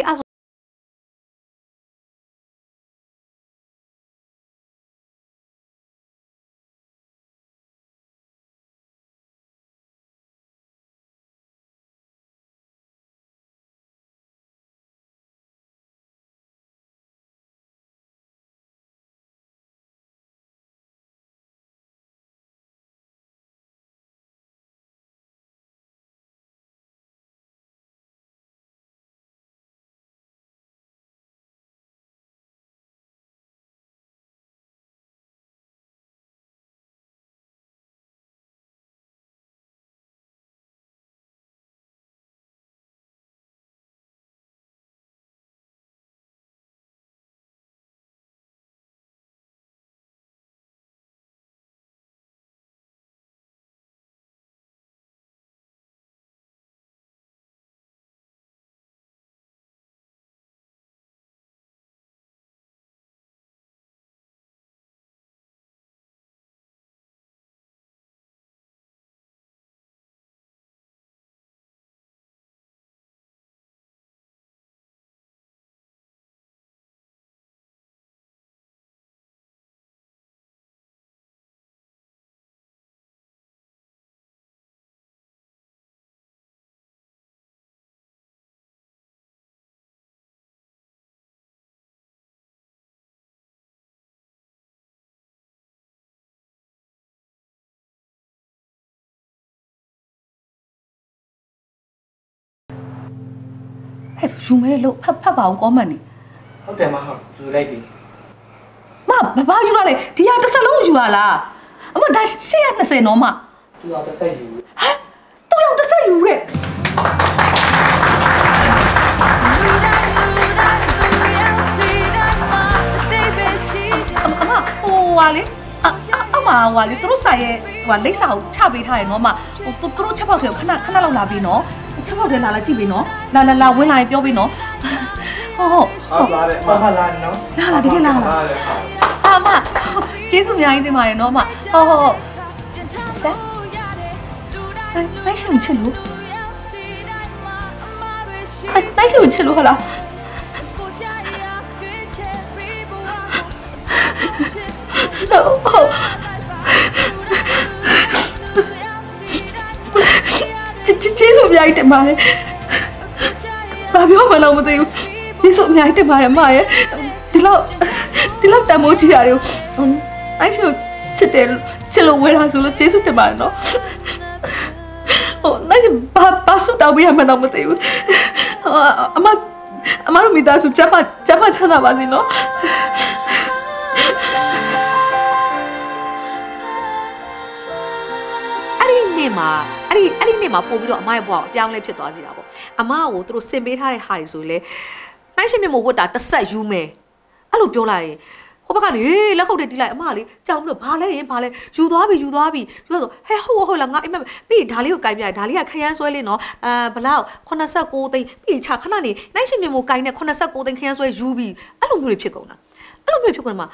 ဟဲ့ယူမဲလို့ဖတ်ဖတ်ပါအောင် comment နေဟုတ်တယ်မဟုတ်ယူလိုက်ပြီမဘာဘာယူရလဲဒီဟာတစ်စက်လုံးယူရလားအမဒါ120နော်မသူအောင်တစ်ဆက်ယူဟမ်တူအောင်တစ်စက်ယူတဲ့အမအမဟိုဟာလေအအမဟိုဟာလေသူတို့ဆိုင်ရဲ့ဟိုဟာလိပ်စာကိုချပေးထားရနော်အမဟိုသူတို့ချက်ပေါက်တွေကိုခဏခဏလောက်လာပြီးနော် ချက်ပေါက်တွေလာလာကြည့်ပြီးနော်လာလာလာဝင်လာရင်ပြောပြီးနော်ဟုတ်ဟုတ်ဟုတ်ပါတဲ့ဟုတ်ပါလားနော်လာလာတကယ်လာလာဟုတ်တယ်ဟုတ်အမကျေးဇူးအများကြီးတင်ပါတယ်နော်အမဟုတ်ဟုတ်ဟုတ်ဆက်မိုက်ရှင်ချစ်လို့မိုက်ရှင်ချစ်လို့ဟလားဟုတ် ကျေးကျေးဇူးအများကြီးတင်ပါတယ်ဘာပြောမှတော့မသိဘူးကျေးဇူးအများကြီးတင်ပါတယ်အမရဲ့ဒီလောက်ဒီလောက်တန်မိုးကြီးရတယ်အဲ့ရှင်ချစ်တယ်ချစ်လို့ဝဲတာဆိုလို့ကျေးဇူးတင်ပါတယ်နော်ဟိုနိုင်ဘာဘာဆုတောင်းပေးရမှတော့မသိဘူးဟိုအမအမတို့မိသားစုကျမကျမချမ်းသာပါစေနော်အဲ့ဒီနေ့မှာ အဲ့ဒီအဲ့ဒီနေ့မှာပို့ပြီးတော့အမရဲ့ဘဝကိုအပြောင်းလဲဖြစ်သွားစေတာပေါ့အမကိုသူတို့စင်ပေးထားတဲ့ဟာကြီးဆိုလေနိုင်ရှင်မြမဝတ်တာတစ်ဆက်ယူမယ်အဲ့လိုပြောလိုက်ရင်ဟိုဘက်ကနေဟေးလက်ခုပ်တွေတီးလိုက်အမလေးကြောင်ပြီးတော့ဘာလဲရင်ဘာလဲယူသွားပြီယူသွားပြီယူသွားဆိုဟဲ့ဟုတ်ဟုတ်လားငါအိမ်မက်ပြီးဒါလေးကိုကြိုက်ပြဒါလေးကခရမ်းဆွဲလေးနော်အဲဘလောက်89သိန်းပြီးချခဏနေနိုင်ရှင်မြမကိုကြိုက်နေ89သိန်းခရမ်းဆွဲယူပြီးအဲ့လိုမျိုးတွေဖြစ်ကုန်တာအဲ့လိုမျိုးဖြစ်ကုန်မှာ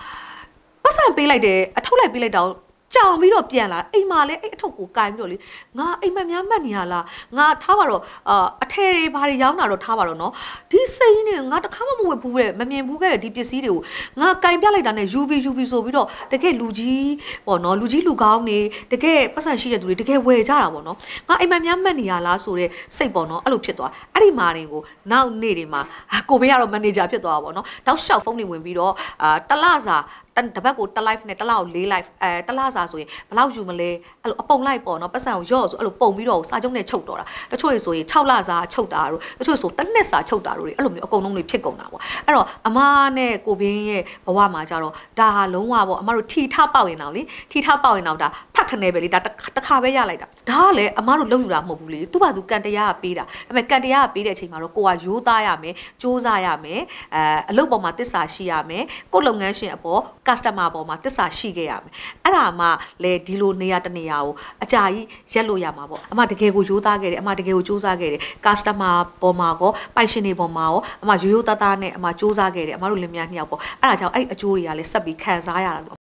ပတ်စံပေးလိုက်တယ်အထုတ်လိုက်ပေးလိုက်တော့ ကြောင်ပြီးတော့ပြန်လာအိမ်မှာလည်းအဲ့အထုပ်ကိုကင်ပြီးတော့လေငါအိမ်မက်များမှတ်နေရလားငါထားပါတော့အာအထည်တွေဘာတွေရောင်းတာတော့ထားပါတော့နော်ဒီစိတ်နဲ့ငါတခါမှမဝယ်ဘူးတဲ့မမြင်ဘူးခဲ့တဲ့ဒီပစ္စည်းတွေကိုငါကင်ပြလိုက်တာနဲ့ယူပြီးယူပြီးဆိုပြီးတော့တကယ်လူကြီးပေါ့နော်လူကြီးလူကောင်းနေတကယ်ပတ်စံရှိတဲ့သူတွေတကယ်ဝယ်ကြတာပေါ့နော်ငါအိမ်မက်များမှတ်နေရလားဆိုတဲ့စိတ်ပေါ့နော်အဲ့လိုဖြစ်သွားအဲ့ဒီမာရင်ကိုနောက်နေ့တွေမှာအာကိုဘေးကတော့မန်နေဂျာဖြစ်သွားတာပေါ့နော်တောက်လျှောက်ဖုန်းတွေဝင်ပြီးတော့အာတလစာ တတပတ်ကို1 live နဲ့တစ်လောက်4 live အဲတစ်လစာဆိုရင်ဘယ်လောက်ယူမလဲအဲ့လိုအပုံလိုက်ပေါ့နော်ပတ်စံကိုရော့ဆိုအဲ့လိုပုံပြီးတော့စာချုပ်နဲ့ချုပ်တော့တာတချို့တွေဆိုရင်6လစာချုပ်တာတို့တချို့ဆိုတစ်နှစ်စာချုပ်တာတို့တွေအဲ့လိုမျိုးအကုန်လုံးတွေဖြစ်ကုန်တာပေါ့အဲ့တော့အမနဲ့ကိုဘင်းရဲ့ဘဝမှာကြတော့ဒါဟာလုံးဝပေါ့အမတို့ထီထပေါက်ရင်တော့လေထီထပေါက်ရင်တော့ဒါဖတ်ခနဲပဲလေဒါတစ်ခါပဲရလိုက်တာဒါကလည်းအမတို့လုံယူတာမဟုတ်ဘူးလေသူ့ဘာသူကန်တရားကပေးတာဒါပေမဲ့ကန်တရားကပေးတဲ့အချိန်မှာတော့ကိုကရိုးသားရမယ်စူးစမ်းရမယ်အဲအလုပ်ပေါ်မှာတစ္ဆာရှိရမယ်ကိုယ့်လုပ်ငန်းရှင်အပေါ် customer ပေါ်မှာတစ္ဆာရှိခဲ့ရမယ်အဲ့ဒါမှလေဒီလိုနေရာတနေရာကိုအကြာကြီးရက်လို့ရမှာပေါ့အမတကယ်ကိုရိုးသားခဲ့တယ်အမတကယ်ကိုစူးစမ်းခဲ့တယ် customer ပေါ်မှာကောပိုင်ရှင်တွေပေါ်မှာရောအမရိုးရိုးသားသားနဲ့အမစူးစမ်းခဲ့တယ်အမတို့လင်မယားနှစ်ယောက်ပေါ့အဲ့ဒါကြောင့်အဲ့ဒီအကျိုးတွေကလည်းဆက်ပြီးခံစားရတာ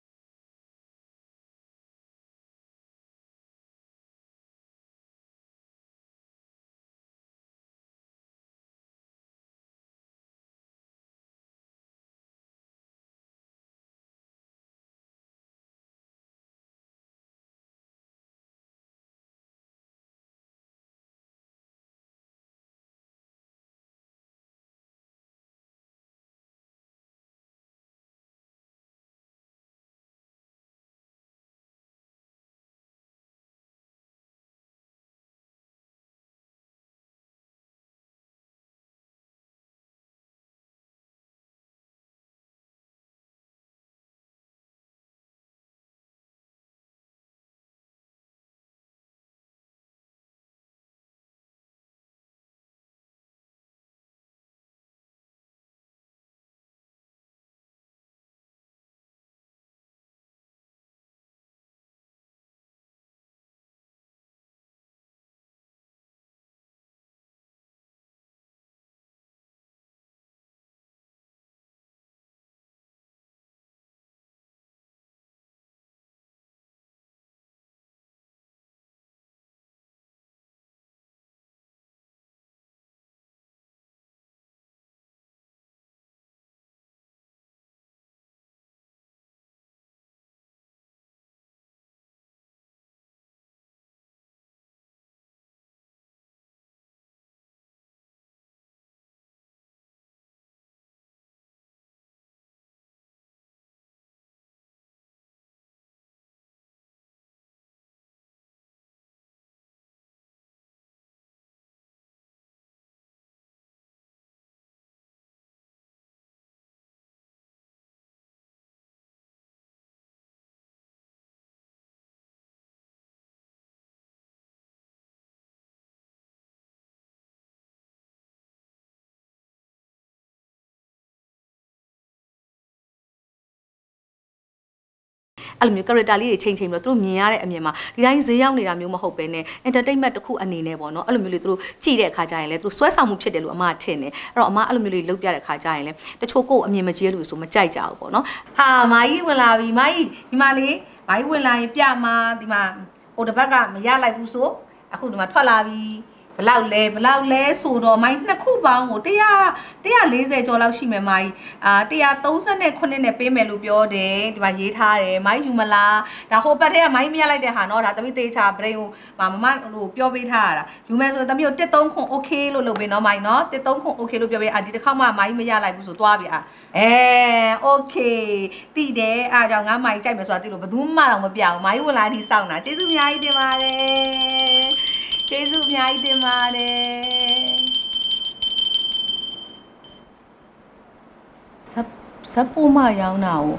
အဲ့လိုမျိုး character လေးတွေချိန်ချိန်ပြီးတော့သူတို့မြင်ရတဲ့အမြင်မှာဒီတိုင်းဈေးရောက်နေတာမျိုးမဟုတ်ဘဲနဲ့ entertainment တစ်ခုအနေနဲ့ပေါ့နော်အဲ့လိုမျိုးလေးသူတို့ကြည့်တဲ့အခါကျရင်လည်းသူတို့စွဲဆောင်မှုဖြစ်တယ်လို့အမထင်တယ်အဲ့တော့အမအဲ့လိုမျိုးလေးလုပ်ပြတဲ့အခါကျရင်လည်းတချို့ကိုယ်အမြင်မကြီးလို့ဆိုမကြိုက်ကြဘူးပေါ့နော်ဟာမာကြီးဝင်လာပြီမာကြီးဒီမှာလေမာကြီးဝင်လာရင်ပြမှာဒီမှာဟိုတစ်ဘက်ကမရလိုက်ဘူးဆိုအခုဒီမှာထွက်လာပြီ ဘလောက်လဲဘလောက်လဲဆိုတော့မိုင်းနှစ်ခုပေါင်းကို100 140ကျော်လောက်ရှိမယ်မိုင်းအာ138နဲ့ပေးမယ်လို့ပြောတယ်ဒီမှာရေးထားတယ်မိုင်းယူမလားဒါဟိုပတ်ထဲကမိုင်းမရလိုက်တဲ့ဟာနော်ဒါသမီးသေးချာ brain ကိုမမဟိုပြောပေးထားရတာယူမယ်ဆိုသမီးကို130ခွန် okay လို့လုပ်ပေးနော်မိုင်းနော်130ခွန် okay လို့ပြောပေးအာဒီတစ်ခါမှမိုင်းမရလိုက်ဘူးဆိုသွားပြီအာအဲ okay တိတယ်အားကြောင့်ငါမိုင်းကြိုက်မယ်ဆိုတာတိလို့ဘယ်သူမှတော့မပြောင်းမိုင်းဝင်လာဒီစောင့်တာကျေးဇူးအများကြီးတင်ပါတယ် ကျေးဇူးအများကြီးတင်ပါတယ်ဇက်ဇက်ပိုမရောင်းတာကို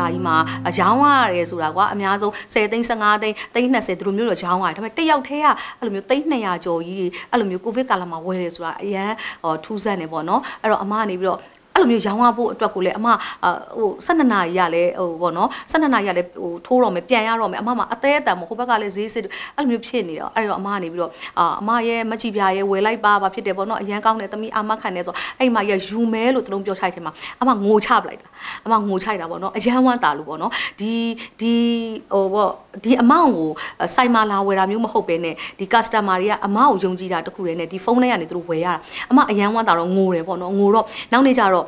လာကြီးမှာရောင်းရတယ်ဆိုတာကွာအများဆုံး10သိန်း15သိန်းသိန်း20ဒီလိုမျိုးတော့ရောင်းရတယ်ဒါပေမဲ့တစ်ယောက်တည်းကအဲ့လိုမျိုးသိန်း200ကျော်ကြီးအဲ့လိုမျိုးကိုဗစ်ကာလမှာဝယ်တယ်ဆိုတာအရန်ဟိုထူးဆန်းနေပေါ့နော်အဲ့တော့အမကနေပြီးတော့ အဲ့လိုမျိုးရောင်းရဖို့အတွက်ကိုလည်းအမဟို12နာရီရလဲဟိုပေါ့နော်12နာရီရလဲဟိုထိုးတော့မယ်ပြန်ရတော့မယ်အမမှာအသေးအတန်မဟိုဘက်ကလည်းဈေးစစ်အဲ့လိုမျိုးဖြစ်နေတော့အဲ့တော့အမကနေပြီးတော့အာအမရဲ့မကြည်ပြာရဲ့ဝယ်လိုက်ပါဘာဖြစ်တယ်ပေါ့နော်အရန်ကောင်းတယ်သမီးအာမခံတယ်ဆိုအဲ့မှာရယူမဲလို့တလုံးပြောချိုက်တယ်မှာအမငိုချပလိုက်တာအမငိုချိုက်တာပေါ့နော်အရန်ဝမ်းတာလို့ပေါ့နော်ဒီဒီဟိုပေါ့ဒီအမောင့်ကိုစိုက်မာလာဝယ်တာမျိုးမဟုတ်ပဲနဲ့ဒီ customer တွေကအမောင့်ကိုယုံကြည်တာတခုတည်းနဲ့ဒီဖုန်းထဲကနေသူတို့ဝယ်ရတာအမအရန်ဝမ်းတာတော့ငိုတယ်ပေါ့နော်ငိုတော့နောက်နေ့ကျတော့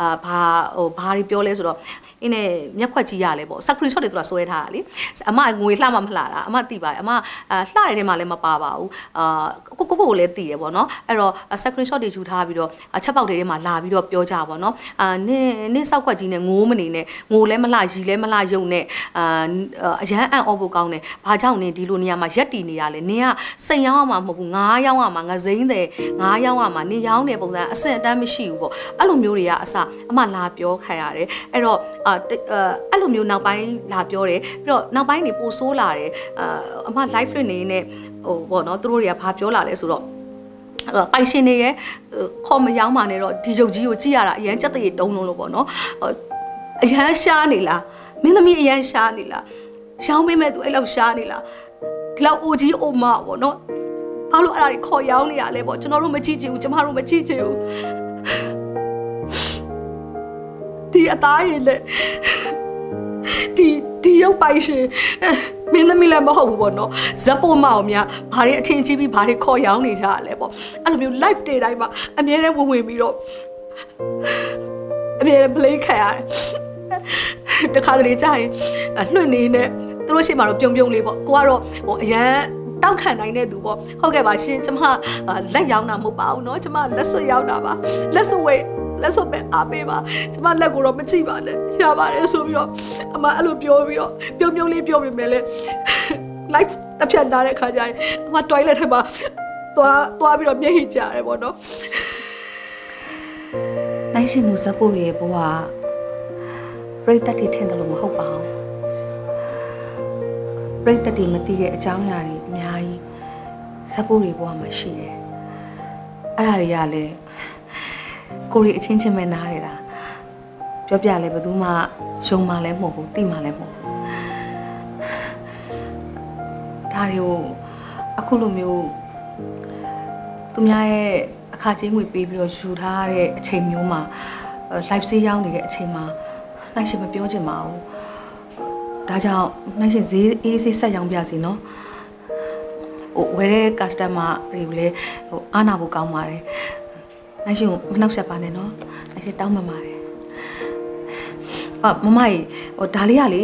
အာဘာဟိုဘာတွေပြောလဲဆိုတော့အင်းနဲ့မျက်ခွက်ကြီးရလဲပေါ့ screenshot တွေသူကဆွဲထားတာလေအမငွေလှမှမလှတာအမသိပါတယ်အမအာလှတဲ့ထဲမှာလည်းမပါပါဘူးအာကိုကိုကိုလည်းသိတယ်ပေါ့နော်အဲ့တော့ screenshot တွေယူထားပြီးတော့ချက်ပေါက်တွေထဲမှာလာပြီးတော့ပြောကြပါတော့အာနင်းနင်းစောက်ခွက်ကြီးနဲ့ငိုးမနေနဲ့ငိုလည်းမလှရီလည်းမလှယုံနဲ့အာအရန်အံ့ဩဖို့ကောင်းတယ်ဘာကြောင့်နင်းဒီလိုနေရာမှာရက်တီနေရလဲနင်းကစိန်ရောင်းရမှာမဟုတ်ဘူးငားရောင်းရမှာငစိမ့်တယ်ငားရောင်းရမှာနင်းရောင်းတဲ့ပုံစံအဆင့်အတန်းမရှိဘူးပေါ့အဲ့လိုမျိုးတွေကအစအမလာပြောခံရတယ်အဲ့တော့အာအဲ့လိုမျိုးနောက်ပိုင်းလာပြောတယ်ပြီးတော့နောက်ပိုင်းနေပိုဆိုးလာတယ်အာအမ live လွှင့်နေနေဟိုပေါ့နော်သူတို့တွေကဘာပြောလာလဲဆိုတော့ပိုင်ရှင်တွေရဲ့ခေါ်မရောင်းပါနဲ့တော့ဒီရုပ်ကြီးကိုကြည့်ရတာအရန်ကြက်တရေတုံးလုံးလို့ပေါ့နော်အရန်ရှားနေလားမင်းသမီးအရန်ရှားနေလားရောင်းပေးမဲ့သူအဲ့လောက်ရှားနေလားဒီလောက်အိုကြီးအိုမပေါ့နော်ဘာလို့အဲ့ဒါတွေခေါ်ရောင်းနေရလဲပေါ့ကျွန်တော်တို့မကြည့်ချင်ဘူးကျမတို့မကြည့်ချင်ဘူး ဒီအသားရည်နဲ့ဒီဒီရုပ်ပိုင်ရှင်မင်းသမီးလည်းမဟုတ်ဘူးပေါ့နော်ဇက်ပိုမအောင်များဘာတွေအထင်ကြီးပြီးဘာတွေခေါ်ရောင်းနေကြရလဲပေါ့အဲ့လိုမျိုး live တွေတိုင်းမှာအမြဲတမ်းဝင်ဝင်ပြီးတော့အမြဲတမ်း play ခံရတယ်တခါတလေကြာရင်လွှင့်နေနဲ့သူတို့ရှေ့မှာတော့ပြုံပြုံလေးပေါ့ကိုကတော့ဟိုအရန်တောက်ခံနိုင်တဲ့သူပေါ့ဟုတ်ကဲ့ပါရှင်ကျမလက်ရောင်းတာမဟုတ်ပါဘူးเนาะကျမလက်စွပ်ရောင်းတာပါလက်စွပ်ဝဲ လက်စွပ်ပဲအားပေးပါကျမလက်ကိုတော့မကြည့်ပါနဲ့ရပါတယ်ဆိုပြီးတော့အမအဲ့လိုပြောပြီးတော့ပြုံပြုံလေးပြောပြမယ်လေ live တစ်ဖြတ်လာတဲ့ခါကျရင်အမ toilet ထဲမှာသွားသွားပြီးတော့မျက်ဟိကြရတယ်ပေါ့နော်နိုင်ရှင်သူဇက်ဖို့ရဲ့ဘဝပြိတ္တတွေထင်တယ်လို့မဟုတ်ပါဘူးပြိတ္တတွေမသိတဲ့အကြောင်းအရာတွေအများကြီးဇက်ဖို့တွေဘဝမှာရှိတယ်အဲ့ဒါတွေကလည်း ကိုရီအချင်းချင်းပဲနားရတာပြောပြလဲဘယ်သူမှရှုံမှလည်းမဟုတ်ဘူးတိမှလည်းမဟုတ်ဘူးဒါတွေကိုအခုလိုမျိုးသူများရဲ့အခါချင်းငွေပေးပြီးတော့ယူထားတဲ့အချိန်မျိုးမှာ live ဆေးရောင်းနေတဲ့အချိန်မှာနိုင်ရှင်မပြောချင်ပါဘူးဒါကြောင့်နိုင်ရှင်ဈေးအေးဆေးဆက်ရောင်းပြစီနော်ဟိုဝယ်တဲ့ customer တွေကိုလည်းဟိုအားနာဖို့ကောင်းပါတယ် နိုင်ရှင်ကိုမနှောက်ယှက်ပါနဲ့နော်နိုင်ရှင်တောင်းပန်ပါတယ်အာမမကြီးဟိုဒါလေးကလေ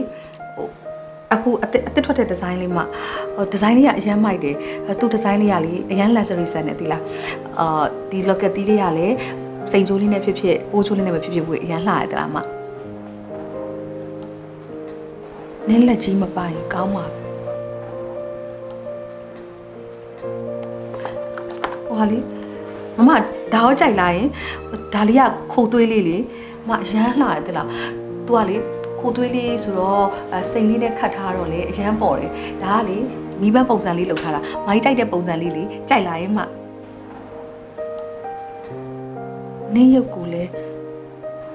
ဟိုအခုအစ်အစ်ထွက်တဲ့ဒီဇိုင်းလေးမှဟိုဒီဇိုင်းလေးကအရန်မိုက်တယ်သူဒီဇိုင်းလေးကလေအရန် luxury set နဲ့ဒီလားအာဒီ locket တီးလေးကလည်းစိန်ချိုးလေးနဲ့ဖြစ်ဖြစ်အိုးချိုးလေးနဲ့ပဲဖြစ်ဖြစ်ဝေးအရန်လှရတယ်လားမနင်းလက်ကြီးမပိုင်ကောင်းပါဟိုဟာလေ မမဒါရောကြိုက်လာရင်ဒါလေးကခိုသွေးလေးလေမအရန်လှရတယ်လား तू ကလေခိုသွေးလေးဆိုတော့စိန်လေးနဲ့ခတ်ထားတော့လေအရန်ပေါ်တယ်ဒါကလေမိဘပုံစံလေးလောက်ထားတာမိုင်းကြိုက်တဲ့ပုံစံလေးလေကြိုက်လာရင်မှနင်းရုပ်ကိုလည်း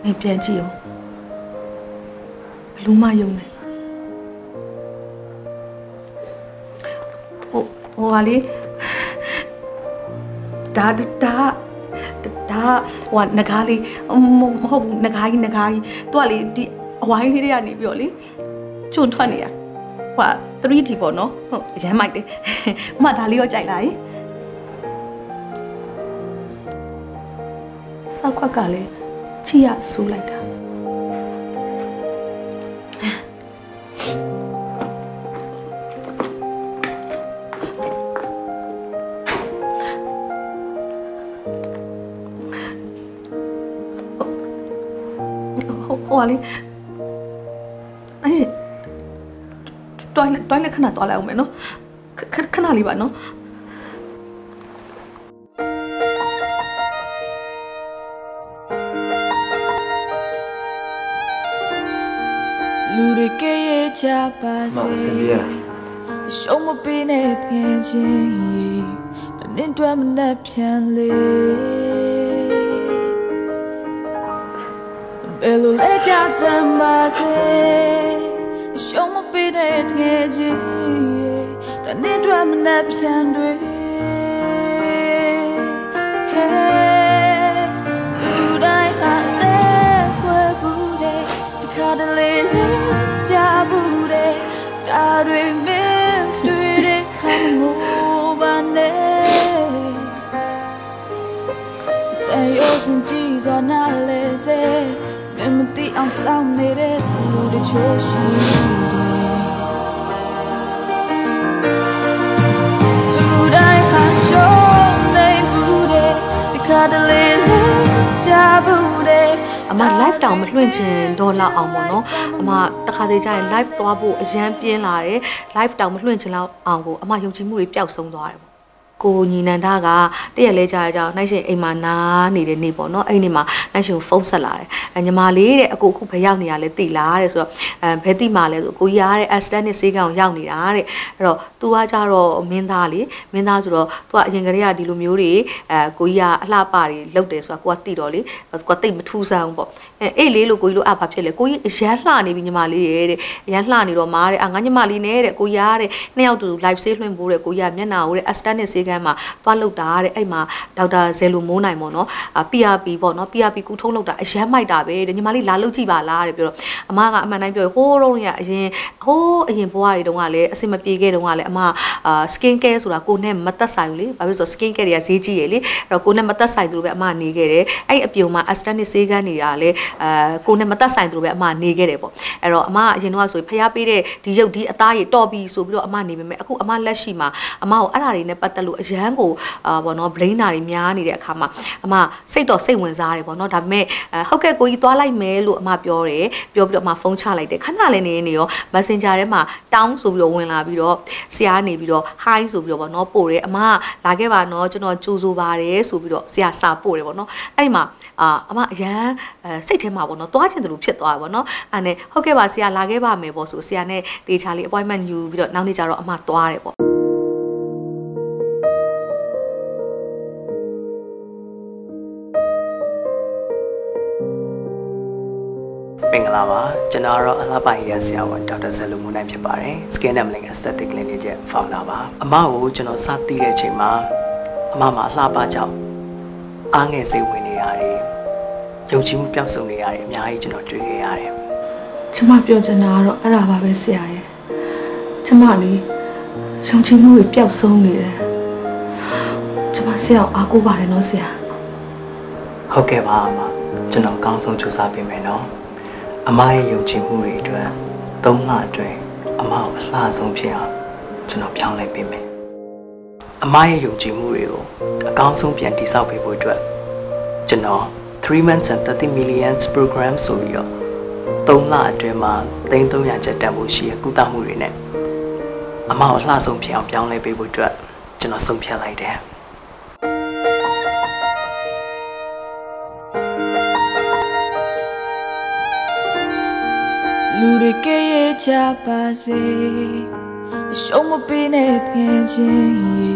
နင်ပြန်ကြည့်အောင်ဘလူးမယုံနေဟိုဟိုကလေ ဒါဒါဒါဟိုငကားလေးမဟုတ်ဘူးငကားကြီးငကားကြီးသူကလေဒီအဝိုင်းလေးတွေကနေပြီးတော့လေကျွန်းထွက်နေရဟို 3D ပေါ့နော်ဟုတ်အရမ်းမိုက်တယ်မမဒါလေးရောကြိုက်လားယဆောက်ခွက်ကလည်းချီရဆူလိုက်တာ ဟိုဟိုကလေအဲ့တွိုင်းတွိုင်းလက်ခဏတွားလိုက်အောင်မယ်နော်ခခဏလေးပါနော်လူတွေကရဲ့ချပါမစေစင်ပြေးရရှုံးမပေးနဲ့တကယ်ချင်းတနင်္တွဲမနဲ့ပြန်လေ ဘယ်လိုလဲကြစမ်းပါစေရှုံးမပေးတဲ့ငယ်ချင်းတနေ့တော့မနှက်ပြန်တွေ Hey လူတိုင်းဟာတဲ့ခွဲဘူးတဲ့တခါတလေနေကြဘူးတဲ့ဒါတွေမင်းတွေ့တဲ့ခါမို့ပါနဲ့တဲ့ရောစင်ကြည့်စွာနာလေစေ မမတိအောင်ဆောင်နေတဲ့လူတချို့ရှိတယ်လူတိုင်းဟာရှုံးနေဘူးတဲ့ဒီခါတလေလေးကြဘူးတဲ့အမ live တောင်မလွှင့်ချင်တော့လောက်အောင်ပေါ့နော်အမတခါတည်းကျရင် live သွားဖို့အရန်ပြင်းလာတယ် live တောင်မလွှင့်ချင်လောက်အောင်ကိုအမယုံကြည်မှုတွေပျောက်ဆုံးသွားတယ်ပေါ့ ကိုညီနန္ဒကတရက်လဲကြာကြအောင်နိုင်ရှင်အိမ်မှာနားနေတဲ့နေ့ပေါ့နော်အဲ့ဒီမှာနိုင်ရှင်ကိုဖုန်းဆက်လာတယ်အညီမလေးတဲ့အကိုအခုဘယ်ရောက်နေရလဲသိလားတဲ့ဆိုတော့အဲဘယ်သိမှလဲဆိုကိုကြီးရတဲ့ assistant နဲ့ဆေးကောင်ရောက်နေတာတဲ့အဲ့တော့ तू ကကြတော့မင်းသားလေမင်းသားဆိုတော့ तू ကအရင်ကတည်းကဒီလိုမျိုးတွေအဲကိုကြီးကအလှပတွေလုပ်တယ်ဆိုတာကိုကသိတော့လေကိုကသိမထူးဆန်းဘူးပေါ့အဲအဲ့လေးလို့ကိုကြီးလို့အဘာဖြစ်လဲကိုကြီးအရန်လှနေပြီညီမလေးရဲ့တဲ့အရန်လှနေတော့မားတဲ့အာငါညီမလေးနဲ့တဲ့ကိုကြီးရတဲ့နှစ်ယောက်တူ live ဆေးလွှင့်ဖို့တဲ့ကိုကြီးကမျက်နှာကိုတဲ့ assistant နဲ့ဆေးကန်းမှာသွားလုပ်တာတဲ့အဲ့မှာဒေါက်တာဇယ်လိုမိုးနိုင်ပေါ့နော်အာ PRP ပေါ့နော် PRP ကူထုံးလုပ်တာအရန်မိုက်တာပဲတဲ့ညီမလေးလာလုပ်ကြည့်ပါလားတဲ့ပြောတော့အမကအမှန်တိုင်းပြောဟိုးတော့ရအရင်ဟိုးအရင်ဘဝတွေတုန်းကလည်းအဆင်မပြေခဲ့တုန်းကလည်းအမအာ skin care ဆိုတာကိုနဲ့မသက်ဆိုင်ဘူးလေဘာဖြစ်လို့ဆို skin care တွေကဈေးကြီးရယ်လေအဲ့တော့ကိုနဲ့မသက်ဆိုင်သူလိုပဲအမနေခဲ့တယ်အဲ့အပြုံမှာ aesthetic ဆေးကန်းတွေကလည်းအာကိုနဲ့မသက်ဆိုင်သူလိုပဲအမနေခဲ့တယ်ပေါ့အဲ့တော့အမအရင်တော့ဆိုဖျားပေးတဲ့ဒီရုပ်ဒီအသားရတော်ပြီဆိုပြီးတော့အမနေပေမဲ့အခုအမလက်ရှိမှာအမကိုအဲ့ဒါတွေနဲ့ပတ်သက်လို့အရန်ကိုအာပေါ့နော် brain နာတွေများနေတဲ့အခါမှာအမစိတ်တော့စိတ်ဝင်စားတယ်ပေါ့နော်ဒါပေမဲ့ဟုတ်ကဲ့ကိုကြီးသွားလိုက်မယ်လို့အမပြောတယ်ပြောပြီးတော့အမဖုန်းချလိုက်တယ်ခဏလေးနေနေရော messenger ထဲမှာတောင်းဆိုပြီးတော့ဝင်လာပြီးတော့ဆရာနေပြီးတော့ hi ဆိုပြီးတော့ပေါ့နော်ပို့တယ်အမလာခဲ့ပါနော်ကျွန်တော်ကြိုးဆိုပါတယ်ဆိုပြီးတော့ဆရာစာပို့တယ်ပေါ့နော်အဲ့ဒီမှာအာအမအရန်စိတ်ထဲမှာပေါ့နော်သွားချင်တယ်လို့ဖြစ်သွားတယ်ပေါ့နော်အဲ့နဲ့ဟုတ်ကဲ့ပါဆရာလာခဲ့ပါမယ်ပေါ့ဆိုဆရာနဲ့တေချာလေး appointment ယူပြီးတော့နောက်နေ့ကျတော့အမသွားတယ်ပေါ့ လာပါကျွန်တော်ကတော့အလှပိုင်ရဆရာဝန်ဒေါက်တာဇယ်လူမူနိုင်ဖြစ်ပါတယ် Skin and Bling Aesthetic Clinic ရဲ့ founder ပါအမကိုကျွန်တော်စသိတဲ့အချိန်မှာအမမှာအလှပကြောင့်အားငယ်စိတ်ဝင်နေရတယ်ယုံကြည်မှုပျောက်ဆုံးနေရတယ်အများကြီးကျွန်တော်တွေ့ခဲ့ရတယ်ကျမပြောချင်တာကတော့အဲ့ဒါပါပဲဆရာရဲ့ကျမလေယုံကြည်မှုတွေပျောက်ဆုံးနေတယ်ကျမဆရာကိုအားကိုးပါတယ်နော်ဆရာဟုတ်ကဲ့ပါအမကျွန်တော်အကောင်းဆုံးစူးစမ်းပေးမယ်နော် အမရဲ့ယုံကြည်မှုတွေအတွက်သုံးလအတွင်းအမကိုအလှဆုံးဖြစ်အောင်ကျွန်တော်ပြောင်းလဲပေးမယ်အမရဲ့ယုံကြည်မှုတွေကိုအကောင်းဆုံးပြန်တည်ဆောက်ပေးဖို့အတွက်ကျွန်တော်3 months and 30 millions program ဆိုပြီးတော့3လအတွင်းမှာ300ကျပ်တန်ဖို့ရှိရကုသမှုတွေနဲ့အမကိုအလှဆုံးဖြစ်အောင်ပြောင်းလဲပေးဖို့အတွက်ကျွန်တော်ဆုံးဖြတ်လိုက်တယ် လူတွေကရဲ့ချပါစေအရှုံးမပေးနဲ့ခင်ချင်းရေ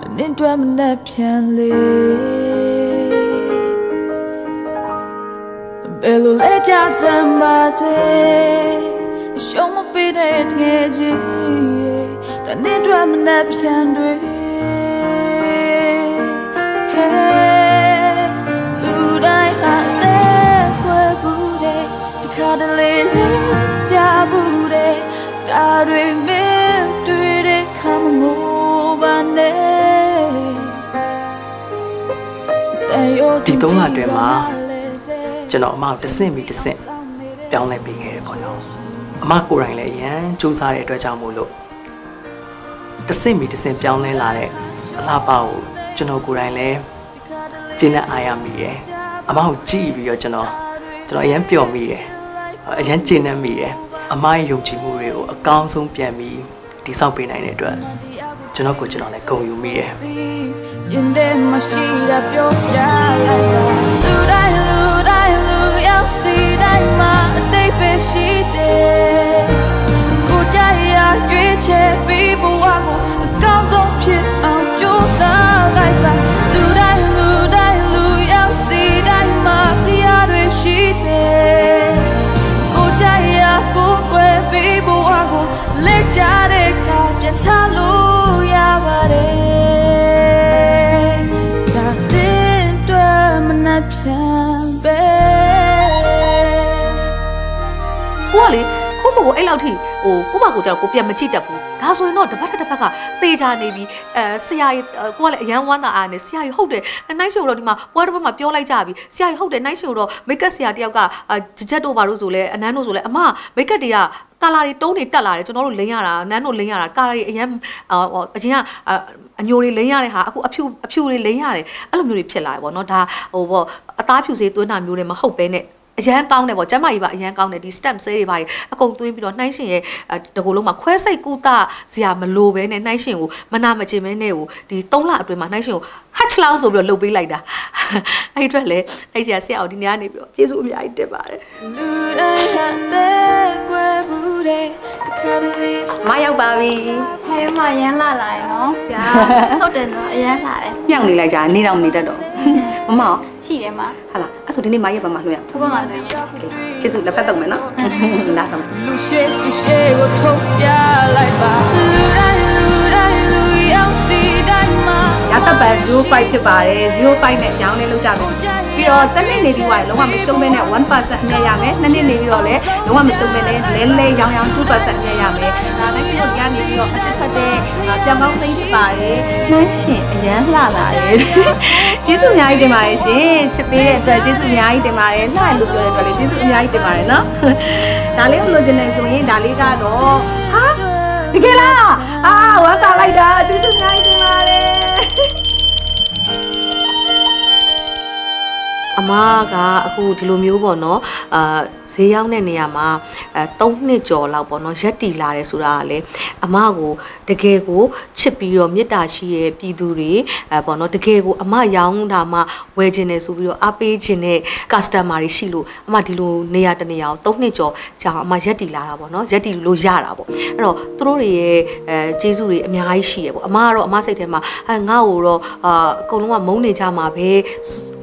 တနင်္တွဲမနဲ့ပြန်လေဘယ်လိုလဲကြစမ်းပါစေအရှုံးမပေးနဲ့ခင်ချင်းရေတနင်္တွဲမနဲ့ပြန်တွေ Hey လူတိုင်းဟာတဲ့ွယ်ဘူးတဲ့ဒီခါတလေလေးကြဘူးတဲ့ဒါ တွေမင်းတွေ့တဲ့ခါမငိုပါနဲ့ဒီသုံးလအတွင်းမှာကျွန်တော်အမကိုတစ်ဆင့်ပြီးတစ်ဆင့်ပြောင်းလဲပေးခဲ့တယ်ပေါ့နော်အမကိုယ်တိုင်လည်းအရန်စူးစမ်းတဲ့အတွက်ကြောင့်မို့လို့တစ်ဆင့်ပြီးတစ်ဆင့်ပြောင်းလဲလာတဲ့အလှပကိုကျွန်တော်ကိုယ်တိုင်လည်းကျင်းနဲ့အားရမိတယ်အမကိုကြည့်ပြီးတော့ကျွန်တော်ကျွန်တော်အရန်ပျော်မိတယ်အရန်ကျင်းနေမိတယ် အမရဲ့ယုံကြည်မှုတွေကိုအကောင်းဆုံးပြန်ပြီးတိဆောက်ပေးနိုင်တဲ့အတွက်ကျွန်တော်ကိုကျွန်တော်လည်းဂုဏ်ယူမိတယ်ရင်ထဲမှာရှိတာပြောပြလိုက်တာလူတိုင်းလူတိုင်းလူရောက်စီတိုင်းမှာ အဲ့လောက်ထိဟိုကိုမကိုကြောင့်ကိုပြန်မကြည့်တတ်ဘူးဒါဆိုရင်တော့တစ်ဖက်တစ်ဖက်ကသေချာနေပြီအဲဆရာကြီးကိုကလည်းအရန်ဝမ်းသာအားနေဆရာကြီးဟုတ်တယ်နိုင်ရှိုတော့ဒီမှာပွဲတစ်ဖက်မှာပြောလိုက်ကြပြီဆရာကြီးဟုတ်တယ်နိုင်ရှိုတော့မိတ်ကပ်ဆရာတယောက်ကဂျက်တို့ဘာလို့ဆိုလဲအနန်းတို့ဆိုလဲအမမိတ်ကပ်တွေကကာလာတွေတုံးတွေတက်လာတယ်ကျွန်တော်တို့လိန်ရတာနန်းတို့လိန်ရတာကာလာတွေအရင်အရင်ကအညိုတွေလိန်ရတဲ့ဟာအခုအဖြူအဖြူတွေလိန်ရတယ်အဲ့လိုမျိုးတွေဖြစ်လာတယ်ပေါ့နော်ဒါဟိုပေါ့အသားဖြူစေးသွင်းတာမျိုးတွေမဟုတ်ပဲနဲ့ အရန်ကောင်းတယ်ပေါ့ကျမကြီးပါအရန်ကောင်းတယ်ဒီ stem cell တွေပါအကုန်သွင်းပြီးတော့နှိုင်းရှင်ရဲ့တကူလုံးမှာခွဲစိတ်ကူတာစရာမလိုပဲနဲ့နှိုင်းရှင်ကိုမနာမကျင်မဲနဲ့ကိုဒီ3လအတွင်းမှာနှိုင်းရှင်ကို hatch လောင်းဆိုပြီးတော့လှုပ်ပေးလိုက်တာအဲ့အတွက်လည်းအဲ့ဆရာဆရာအောင်ဒီနေ့ကနေပြီးတော့ကျေးဇူးအများကြီးတင်ပါတယ်လူတိုင်းဟာတဲ့ကွယ်ဘူးတဲ့တခါတလေမရောက်ပါပြီဟဲ့မရမ်းလာလာရနော်ဗျာဟုတ်တယ်နော်အရမ်းလာတယ်ညောင်နေလိုက်ကြနေတော့မနေတတ်တော့မမ ရောရှိတယ်မဟာလားအဲ့ဆိုဒီနေ့မရက်ပါမလွှဲရဘုဘမှာလည်းကျေးဇူးလက်ဖက်တော့မယ်နော်လာတော့လူရှိလူရှိကိုထုတ်ပြလိုက်ပါ ရသက်ပံ05ဖြစ်ပါတယ်05နဲ့ရောင်းလေးလုပ်ကြမယ်ပြီးတော့တစ်နှစ်နေပြီးသွားရင်လုံးဝမရှုံးမဲနဲ့1%အမြတ်ရမယ်နှစ်နှစ်နေပြီးတော့လည်းလုံးဝမရှုံးမဲနဲ့လဲလဲရောင်းရောင်း2%အမြတ်ရမယ်ဒါလည်းဒီလိုရနေပြီးတော့အသက်ဖက်တဲ့ပြောင်ကောင်းသိဖြစ်ပါတယ်နှမ်းရှင်အရန်လှလာတယ်ကျေးဇူးအများကြီးတင်ပါတယ်ရှင်ချစ်ပေးတဲ့အတွက်ကျေးဇူးအများကြီးတင်ပါတယ်လှလို့ပြောတဲ့အတွက်လည်းကျေးဇူးအများကြီးတင်ပါတယ်နော်ဒါလေးကိုလိုချင်တယ်ဆိုရင်ဒါလေးကတော့ဟာတကယ်လားအာဝမ်းသာလိုက်တာကျေးဇူးအများကြီးတင်ပါတယ် အမကအခုဒီလိုမျိုးပေါ့နော်အာ ဈေးရောက်တဲ့နေရာမှာအဲ3နှစ်ကျော်လောက်ပေါ့နော်ရက်တီလာတယ်ဆိုတာကလေအမကိုတကယ်ကိုချစ်ပြီးတော့မေတ္တာရှိရဲ့ပြည်သူတွေအဲပေါ့နော်တကယ်ကိုအမရောင်းတာမှဝယ်ခြင်းတယ်ဆိုပြီးတော့အားပေးခြင်းတဲ့ customer တွေရှိလို့အမဒီလိုနေရာတနေရာကို3နှစ်ကျော်ကြာအောင်အမရက်တီလာတာပေါ့နော်ရက်တီလို့ရတာပေါ့အဲ့တော့သူတို့တွေရဲ့အဲကျေးဇူးတွေအများကြီးရှိရပေါ့အမကတော့အမစိတ်ထဲမှာအဲငါ့ကိုတော့အာအကုန်လုံးကမုန်းနေကြမှာပဲ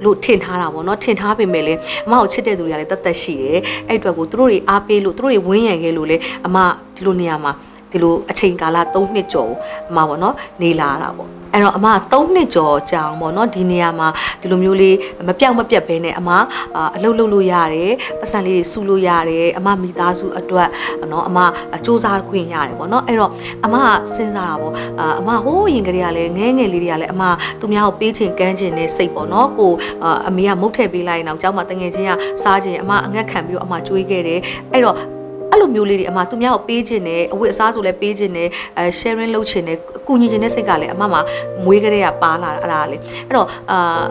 လို့ထင်ထားတာပေါ့နော်ထင်ထားပေမဲ့လည်းအမကိုချစ်တဲ့သူတွေကလည်းတတ်သက်ရှိတယ်အဲ့အတွက်ကိုသူတို့တွေအားပေးလို့သူတို့တွေဝင်းရံခဲ့လို့လေအမဒီလိုနေရာမှာဒီလိုအချိန်ကာလ3နှစ်ကျော်အမပေါ့နော်နေလာတာပေါ့ အဲ့တော့အမ3နှစ်ကျော်ကြာအောင်ပေါ့နော်ဒီနေရာမှာဒီလိုမျိုးလေးမပြောက်မပြတ်ပဲနဲ့အမအလုပ်လုပ်လို့ရတယ်ပတ်စံလေးတွေစုလို့ရတယ်အမမိသားစုအတွက်နော်အမစူးစမ်းခွင့်ရတယ်ပေါ့နော်အဲ့တော့အမစဉ်းစားတာပေါ့အမဟိုးရင်ကလေးကလည်းငဲငယ်လေးတွေကလည်းအမသူများကိုပေးချင်ကမ်းချင်တဲ့စိတ်ပေါ့နော်ကိုအမေကမုတ်ထည့်ပေးလိုက်ရင်တော့ကျောင်းမှာတငယ်ချင်းကစားခြင်းအမအငတ်ခံပြီးတော့အမကြွေးခဲ့တယ်အဲ့တော့အဲ့ လိုမျိုးလေးတွေအမသူများကိုပေးခြင်းနဲ့အဝတ်အစားဆိုလည်းပေးခြင်းနဲ့အဲ sharing လုပ်ခြင်းနဲ့ကုညီခြင်းတဲ့စိတ်ကလည်းအမမှာမွေးကလေးကပါလာအဲ့ဒါလေအဲ့တော့အာ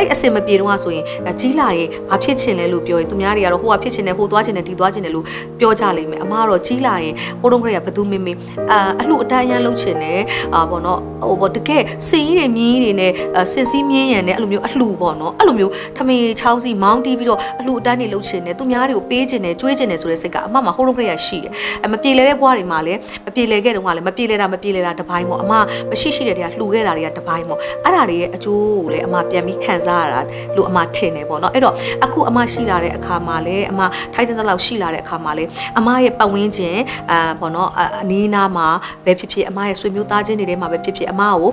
အဲ့အစင်မပြေတော့ဆိုရင်ကြီးလာရင်ဘာဖြစ်ချင်လဲလို့ပြောရင်သူများတွေကတော့ဟိုကဖြစ်ချင်တယ်ဟိုသွားချင်တယ်ဒီသွားချင်တယ်လို့ပြောကြလိမ့်မယ်အမကတော့ကြီးလာရင်ဟိုတုန်းကတည်းကဘသူမေမေအာအလှအတန်းရမ်းလုပ်ချင်တယ်အာပေါ့နော်ဟိုပေါ့တကယ်စင်ကြီးတွေမြင်းကြီးတွေနဲ့စင်စည်းမြင်းရံနဲ့အဲ့လိုမျိုးအလှပေါ့နော်အဲ့လိုမျိုးထမင်းချောင်းစီမောင်းတီးပြီးတော့အလှအတန်းတွေလုပ်ချင်တယ်သူများတွေကိုပေးချင်တယ်ကြွေးချင်တယ်ဆိုတဲ့စိတ်ကအမမှာဟိုတုန်းကတည်းကရှိတယ်အမပြေလဲတဲ့ဘွားတွေမှာလည်းမပြေလဲခဲ့တုန်းကလည်းမပြေလဲတာမပြေလဲတာတပိုင်းပေါ့အမမရှိရှိတဲ့တွေကလှူခဲ့တာတွေကတပိုင်းပေါ့အဲ့ဒါတွေရဲ့အကျိုးကိုလည်းအမပြန်ပြီးခံစားရတာလို့အမထင်တယ်ပေါ့နော်အဲ့တော့အခုအမရှိလာတဲ့အခါမှာလည်းအမထိုက်တဲ့လောက်ရှိလာတဲ့အခါမှာလည်းအမရဲ့ပတ်ဝန်းကျင်အာပေါ့နော်အနီးနားမှာပဲဖြစ်ဖြစ်အမရဲ့ဆွေမျိုးသားချင်းတွေထဲမှာပဲဖြစ်ဖြစ်အမကို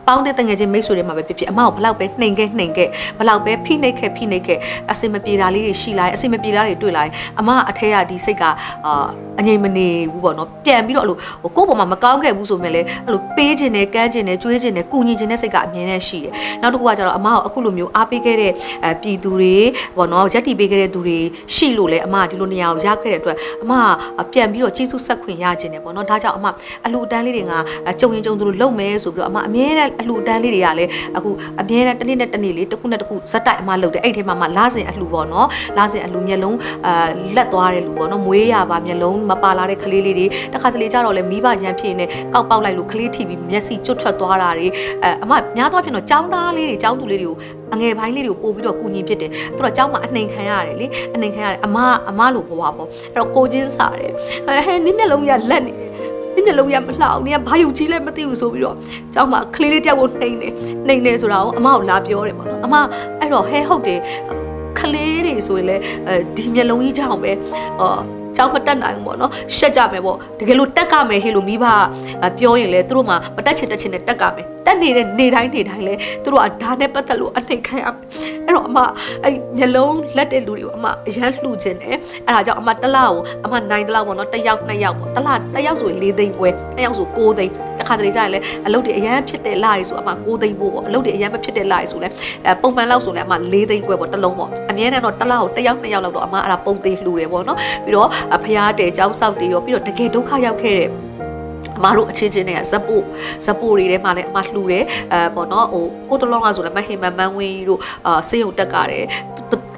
အပေါင်းတဲ့တငယ်ချင်းမိတ်ဆွေတွေမှာပဲဖြစ်ဖြစ်အမကိုဘလောက်ပဲနှိမ်ခဲ့နှိမ်ခဲ့ဘလောက်ပဲဖိနှိပ်ခဲ့ဖိနှိပ်ခဲ့အစင်မပြေတာလေးတွေရှိလာရင်အစင်မပြေတာတွေတွေ့လာရင်အမအထက်ကဒီစိတ်ကအာအငြိမ်မနေဘူးပေါ့နော်ပြန်ပြီးတော့အဲ့လိုကိုယ့်ပေါ်မှာမကောင်းခဲ့ဘူးဆိုမြဲလေအဲ့လိုပေးခြင်းနဲ့ကမ်းခြင်းနဲ့ကြွေးခြင်းနဲ့ကူညီခြင်းနဲ့စိတ်ကအမြဲတမ်းရှိတယ်နောက်တစ်ခုကကျတော့အမကိုအခုလိုမျိုးအားပေးခဲ့တဲ့အဲပြည်သူတွေပေါ့နော်ရက်တီပေးခဲ့တဲ့သူတွေရှိလို့လေအမဒီလိုနေရာကိုရခဲ့တဲ့အတွက်အမပြန်ပြီးတော့ကျေးဇူးဆက်ခွင့်ရခြင်းတယ်ပေါ့နော်ဒါကြောင့်အမအလူအတန်းလေးတွေကကြုံရင်ကြုံသူတို့လုံမဲဆိုပြီးတော့အမအမြဲတမ်းအလူအတန်းလေးတွေကလည်းအခုအမြဲတမ်းတစ်နေ့နဲ့တစ်နေ့လေးတစ်ခုနဲ့တစ်ခုဇက်တိုက်အမလုပ်တယ်အဲ့ဒီထဲမှာမှလာစဉ်အလှပေါ့နော်လာစဉ်အလှမျက်လုံးအာလက်သွားတဲ့လူပေါ့နော်မွေးရပါမျက်လုံးမပါလာတဲ့ကလေးလေးတွေတခါတလေကြတော့လေမိဘရန်ဖြစ်နေကောက်ပေါက်လိုက်လို့ကလေးထိပြီးမျက်စိကျွတ်ထွက်သွားတာတွေအဲအမများသောအားဖြင့်တော့ចောင်းသားလေးတွေចောင်းသူလေးတွေကိုအငယ်ပိုင်းလေးတွေကိုပို့ပြီးတော့ကူညီဖြစ်တယ်သူတို့ចောင်းမှာအနှိမ်ခံရတယ်လေအနှိမ်ခံရတယ်အမအမလိုဘဝပေါ့အဲ့တော့ကိုချင်းစားတယ်အဲဟဲ့နင်းမျက်လုံးကြီးကလက်နေတယ်နင်းမျက်လုံးကြီးကမလှအောင်နင်းကဘာယူကြီးလဲမသိဘူးဆိုပြီးတော့ကျောင်းမှာကလေးလေးတယောက်ကိုနှိမ်နေနှိမ်နေဆိုတာကိုအမကိုလာပြောတယ်ပေါ့နော်အမအဲ့တော့ဟဲဟဟုတ်တယ်ကလေးတွေဆိုရင်လည်းအဲဒီမျက်လုံးကြီးကြောင်ပဲအော်ကျောင်းမတက်နိုင်ဘူးပေါ့နော်ရှက်ကြမယ်ပေါ့တကယ်လို့တက်ကမယ်ဟေးလို့မိဘပြောရင်လေသူတို့မှမတက်ချင်တက်ချင်နဲ့တက်ကမယ် တက်နေတဲ့နေတိုင်းနေတိုင်းလဲသူတို့ကဒါနဲ့ပတ်သက်လို့အနှိတ်ခံရမယ်အဲ့တော့အမအဲ့မျက်လုံးလက်တဲ့လူတွေကိုအမအရန်လှူခြင်းတယ်အဲ့ဒါကြောင့်အမတစ်လကိုအမနိုင်တစ်လောက်ပေါ့နော်တစ်ယောက်နှစ်ယောက်ပေါ့တစ်လတစ်ယောက်ဆိုရင်၄သိန်းပွဲတစ်ယောက်ဆို9သိန်းတစ်ခါတလေကြာရင်လဲအလုပ်တွေအရန်ဖြစ်တဲ့လရီဆိုအမ9သိန်းပို့ပေါ့အလုပ်တွေအရန်မဖြစ်တဲ့လရီဆိုလဲပုံမှန်လောက်ဆိုလဲအမ၄သိန်းပွဲပေါ့တစ်လုံးပေါ့အများနဲ့တော့တစ်လကိုတစ်ယောက်နှစ်ယောက်လောက်တော့အမအဲ့ဒါပုံသေးလှူတယ်ပေါ့နော်ပြီးတော့ဖျားတဲ့ចောင်းဆောက်တွေရောပြီးတော့တကယ်ဒုက္ခရောက်ခဲ့တဲ့ အမတို့အချင်းချင်းတွေကဇပို့ဇပို့တွေထဲမှာလည်းအမလှူတယ်အဲပေါ့နော်ဟိုဟိုတလုံးကဆိုလည်းမဟင်မမန်းဝင်းတို့အာစေးုံတက်ကြတယ်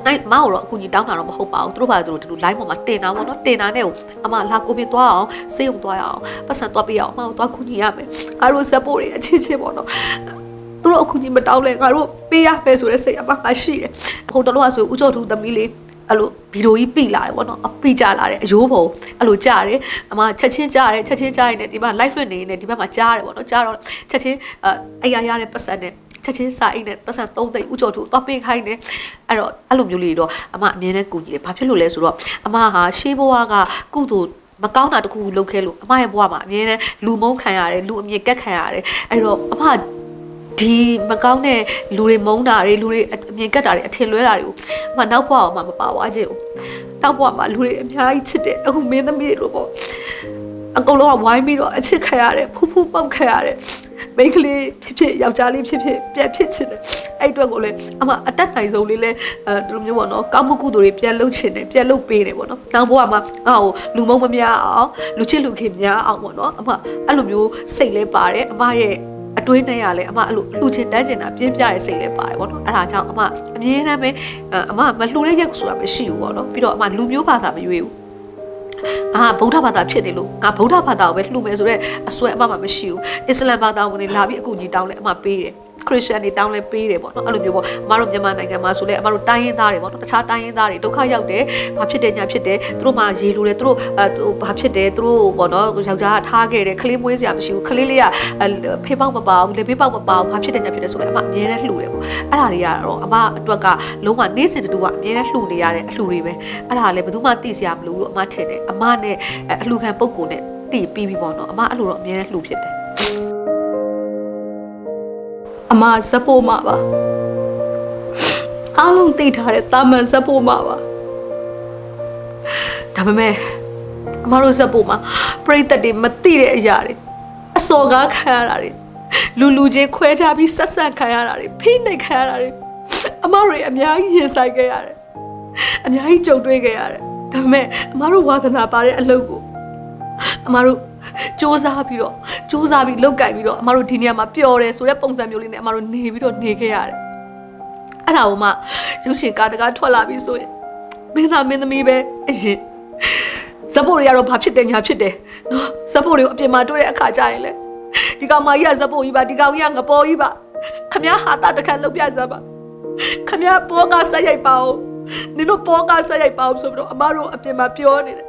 နိုင်မောက်တော့အခုကြီးတောင်းတာတော့မဟုတ်ပါဘူးသူတို့ဘာသူတို့ဒီလို line ပေါ်မှာတင်တာပေါ့နော်တင်တာနဲ့ကိုအမလာကိုပြသွားအောင်စေးုံသွားရအောင်ပတ်စံသွားပြအောင်အမကိုသွားကူညီရမယ်အားတို့ဇပို့တွေအချင်းချင်းပေါ့နော်သူတို့အခုကြီးမတောင်းလဲငါတို့ပေးရမယ်ဆိုတဲ့စိတ်အမမရှိတယ်ဟိုတလုံးကဆိုဦးကျော်ထူသမီးလေး အဲ့လိုဗီဒီယိုကြီးပြလာတယ်ပေါ့နော်အပြကြလာတယ်အယိုးပုံအဲ့လိုကြားတယ်အမချက်ချင်းကြားတယ်ချက်ချင်းကြားရင်လည်းဒီမှာ live လွှင့်နေနေဒီဘက်မှာကြားတယ်ပေါ့နော်ကြားတော့ချက်ချင်းအဲ့ရရတဲ့ပတ်စံနဲ့ချက်ချင်းစာအိတ်နဲ့ပတ်စံ၃သိန်းဥကြော်သူသွားပေးခိုင်းတယ်အဲ့တော့အဲ့လိုမျိုးလေးတော့အမအမြဲတမ်းကူညီတယ်ဘာဖြစ်လို့လဲဆိုတော့အမဟာရှေးဘဝကကုသိုလ်မကောင်းတာတခုလုပ်ခဲ့လို့အမရဲ့ဘဝမှာအမြဲတမ်းလူမုန်းခံရတယ်လူအမြင့်ကက်ခံရတယ်အဲ့တော့အမ ဒီမကောင်းတဲ့လူတွေမုန်းတာတွေလူတွေအမြင်ကတ်တာတွေအထင်လွဲတာတွေကိုအမနောက်ဘဝအောင်မှမပါသွားခြင်းဘူးနောက်ဘဝမှာလူတွေအများကြီးချစ်တယ်အခုမင်းသမီးတွေလို့ပေါ့အကုန်လုံးကဝိုင်းပြီးတော့အချစ်ခံရတယ်ဖူးဖူးပေါက်ခံရတယ်မိန်းကလေးဖြစ်ဖြစ်ယောက်ျားလေးဖြစ်ဖြစ်ပြန်ဖြစ်ချင်တယ်အဲ့အတွက်ကိုလည်းအမအတက်နိုင်ဆုံးလေးလဲအဲဒီလိုမျိုးပေါ့နော်ကောင်းမှုကုသိုလ်တွေပြန်လုပ်ချင်တယ်ပြန်လုပ်ပေးတယ်ပေါ့နော်နောက်ဘဝမှာငါ့ကိုလူမုံမများအောင်လူချစ်လူခင်များအောင်ပေါ့နော်အမအဲ့လိုမျိုးစိတ်လဲပါတယ်အမရဲ့ အတွင်းနဲ့ရလဲအမအဲ့လိုလှူချင်တန်းချင်တာပြင်းပြတဲ့စိတ်လဲပါတယ်ပေါ့နော်အဲ့ဒါကြောင့်အမအမြဲတမ်းပဲအမမလှူတဲ့ရက်ဆိုတာမရှိဘူးပေါ့နော်ပြီးတော့အမလူမျိုးဘာသာမရွေးဘူးအာဗုဒ္ဓဘာသာဖြစ်နေလို့ငါဗုဒ္ဓဘာသာကိုပဲလှူမယ်ဆိုတော့အစွဲအမမှမရှိဘူးအစ္စလမ်ဘာသာဝင်တွေလာပြီးအကူကြီးတောင်းလဲအမပေးတယ် ခရစ်ယာန်တွေတောင်းလဲပေးတယ်ပေါ့နော်အဲ့လိုမျိုးပေါ့အမတို့မြန်မာနိုင်ငံမှာဆိုလဲအမတို့တိုင်းရင်းသားတွေပေါ့နော်တခြားတိုင်းရင်းသားတွေဒုက္ခရောက်တယ်ဘာဖြစ်တယ်ညာဖြစ်တယ်သူတို့မှရေလူတယ်သူတို့ဘာဖြစ်တယ်သူတို့ပေါ့နော်ယောက်ျားထားခဲ့တယ်ကလေးမွေးစရာမရှိဘူးကလေးလေးကဖေးပေါက်မပါဘူးလေဖေးပေါက်မပါဘူးဘာဖြစ်တယ်ညာဖြစ်တယ်ဆိုလဲအမအမြဲတမ်းလှူတယ်ပေါ့အဲ့ဒါတွေကတော့အမအတွက်ကလုံးဝနေ့စဉ်တူကအမြဲတမ်းလှူနေရတဲ့အလှူတွေပဲအဲ့ဒါလည်းဘယ်သူမှသိစရာမလိုဘူးအမထင်တယ်အမနဲ့အလှူခံပုံကိုနဲ့တည်ပြီးပြီပေါ့နော်အမအဲ့လိုတော့အမြဲတမ်းလှူဖြစ်တယ် အမဇက်ဖို့မှာပါအားလုံးသိထားတဲ့တာမန်ဇက်ဖို့မှာပါဒါပေမဲ့အမတို့ဇက်ဖို့မှာပြိတ္တတွေမသိတဲ့အရာတွေအစော်ကားခံရတာတွေလူလူချင်းခွဲခြားပြီးဆက်ဆက်ခံရတာတွေဖိနှိပ်ခံရတာတွေအမတို့အများကြီးရင်ဆိုင်ခဲ့ရတယ်အများကြီးကြုံတွေ့ခဲ့ရတယ်ဒါပေမဲ့အမတို့ဝါသနာပါတဲ့အလုပ်ကိုအမတို့ စူးစမ်းပြီးတော့စူးစမ်းပြီးလောက်ကင်ပြီးတော့အမတို့ဒီနေရာမှာပျော်တယ်ဆိုတဲ့ပုံစံမျိုးလေးနဲ့အမတို့နေပြီးတော့နေခဲ့ရတယ်အဲ့ဒါကိုမှရုပ်ရှင်ကားတကားထွက်လာပြီဆိုရင်မင်းသားမင်းသမီးပဲအရင်ဇက်ဖို့တွေကတော့ဘာဖြစ်တယ်ညာဖြစ်တယ်နော်ဇက်ဖို့တွေကိုအပြင်မှာတွေ့တဲ့အခါကျရင်လေဒီကောင်မကြီးကဇက်ဖို့ကြီးပါဒီကောင်ကြီးကငပေါ်ကြီးပါခမ ्या ဟာတာတခါလောက်ပြစမ်းပါခမ ्या ပေါ်ကဆက်ရိုက်ပါဦးနင်တို့ပေါ်ကဆက်ရိုက်ပါဦးဆိုပြီးတော့အမတို့အပြင်မှာပြောနေတယ်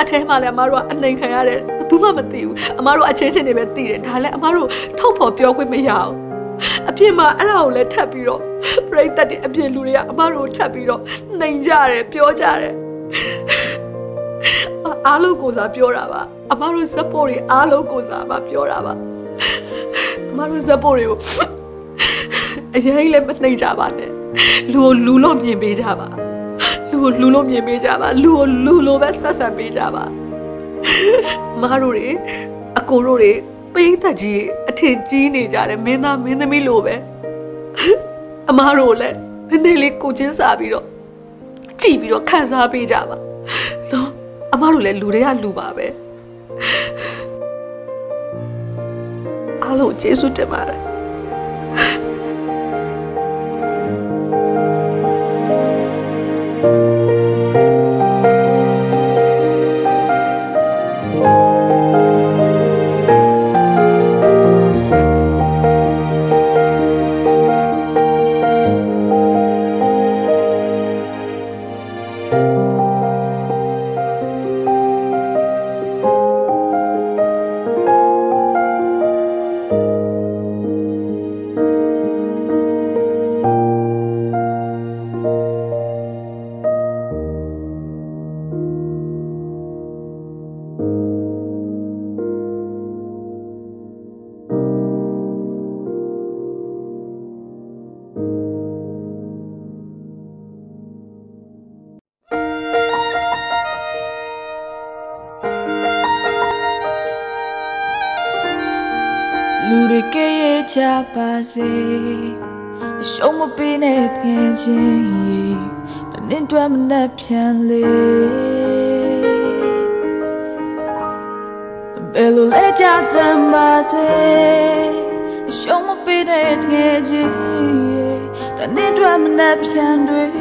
အထဲမှာလည်းအမတို့ကအနှိမ်ခံရတယ်ဘယ်သူမှမသိဘူးအမတို့အချင်းချင်းတွေပဲသိတယ်ဒါလည်းအမတို့ထုတ်ဖော်ပြောခွင့်မရအောင်အပြင်မှာအဲ့ဒါကိုလည်းထပ်ပြီးတော့ပြိတ္တတွေအပြင်လူတွေကအမတို့ထပ်ပြီးတော့နှိမ်ကြတယ်ပြောကြတယ်အားလုံးကိုစားပြောတာပါအမတို့ဇက်ပေါ်တွေအားလုံးကိုစားပါပြောတာပါအမတို့ဇက်ပေါ်တွေကိုအရင်လည်းမနှိမ်ကြပါနဲ့လူကိုလူလို့မြင်ပေးကြပါလူ ကိုလူလို့မြင်ပေးကြပါလူကိုလူလိုပဲဆက်ဆံပေးကြပါမတို့တွေအကိုတို့တွေပိဋကကြီးအထင်ကြီးနေကြတယ်မင်းသားမင်းသမီးလိုပဲအမားတို့လည်းနည်းနည်းလေးကိုချင်းစားပြီးတော့ကြည်ပြီးတော့ခံစားပေးကြပါနော်အမားတို့လည်းလူတွေကလူပါပဲအားလုံးကျေးဇူးတင်ပါတယ် ပါစေအရှုံးမပေးနဲ့တကယ်ချင်းရေတနင်္တွဲမနဲ့ပြန်လေဘယ်လိုလဲကြစမ်းပါစေအရှုံးမပေးနဲ့တကယ်ချင်းရေတနင်္တွဲမနဲ့ပြန်တွေ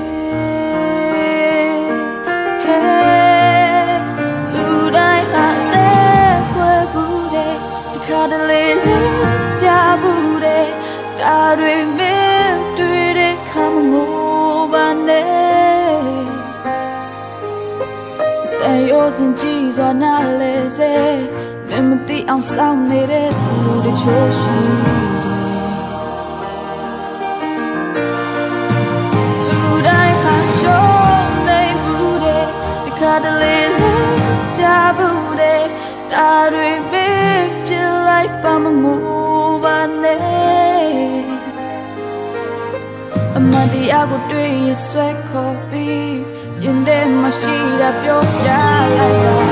တဲ့ရောစင်ကြည့်စွာနားလဲစေမင်းမသိအောင်ဆောင်နေတဲ့လူတွေချိုးရှိတယ်လူတိုင်းဟာရှုံးနေဘူးတဲ့ဒီခါတလေလေးကြဘူးတဲ့ဒါတွေမင်းပြလိုက်ပါမငိုပါနဲ့အမတရားကိုတွေ့ရဆွဲခေါ်ပြီး တဲ့မရှိတာပြောပြလိုက်တာ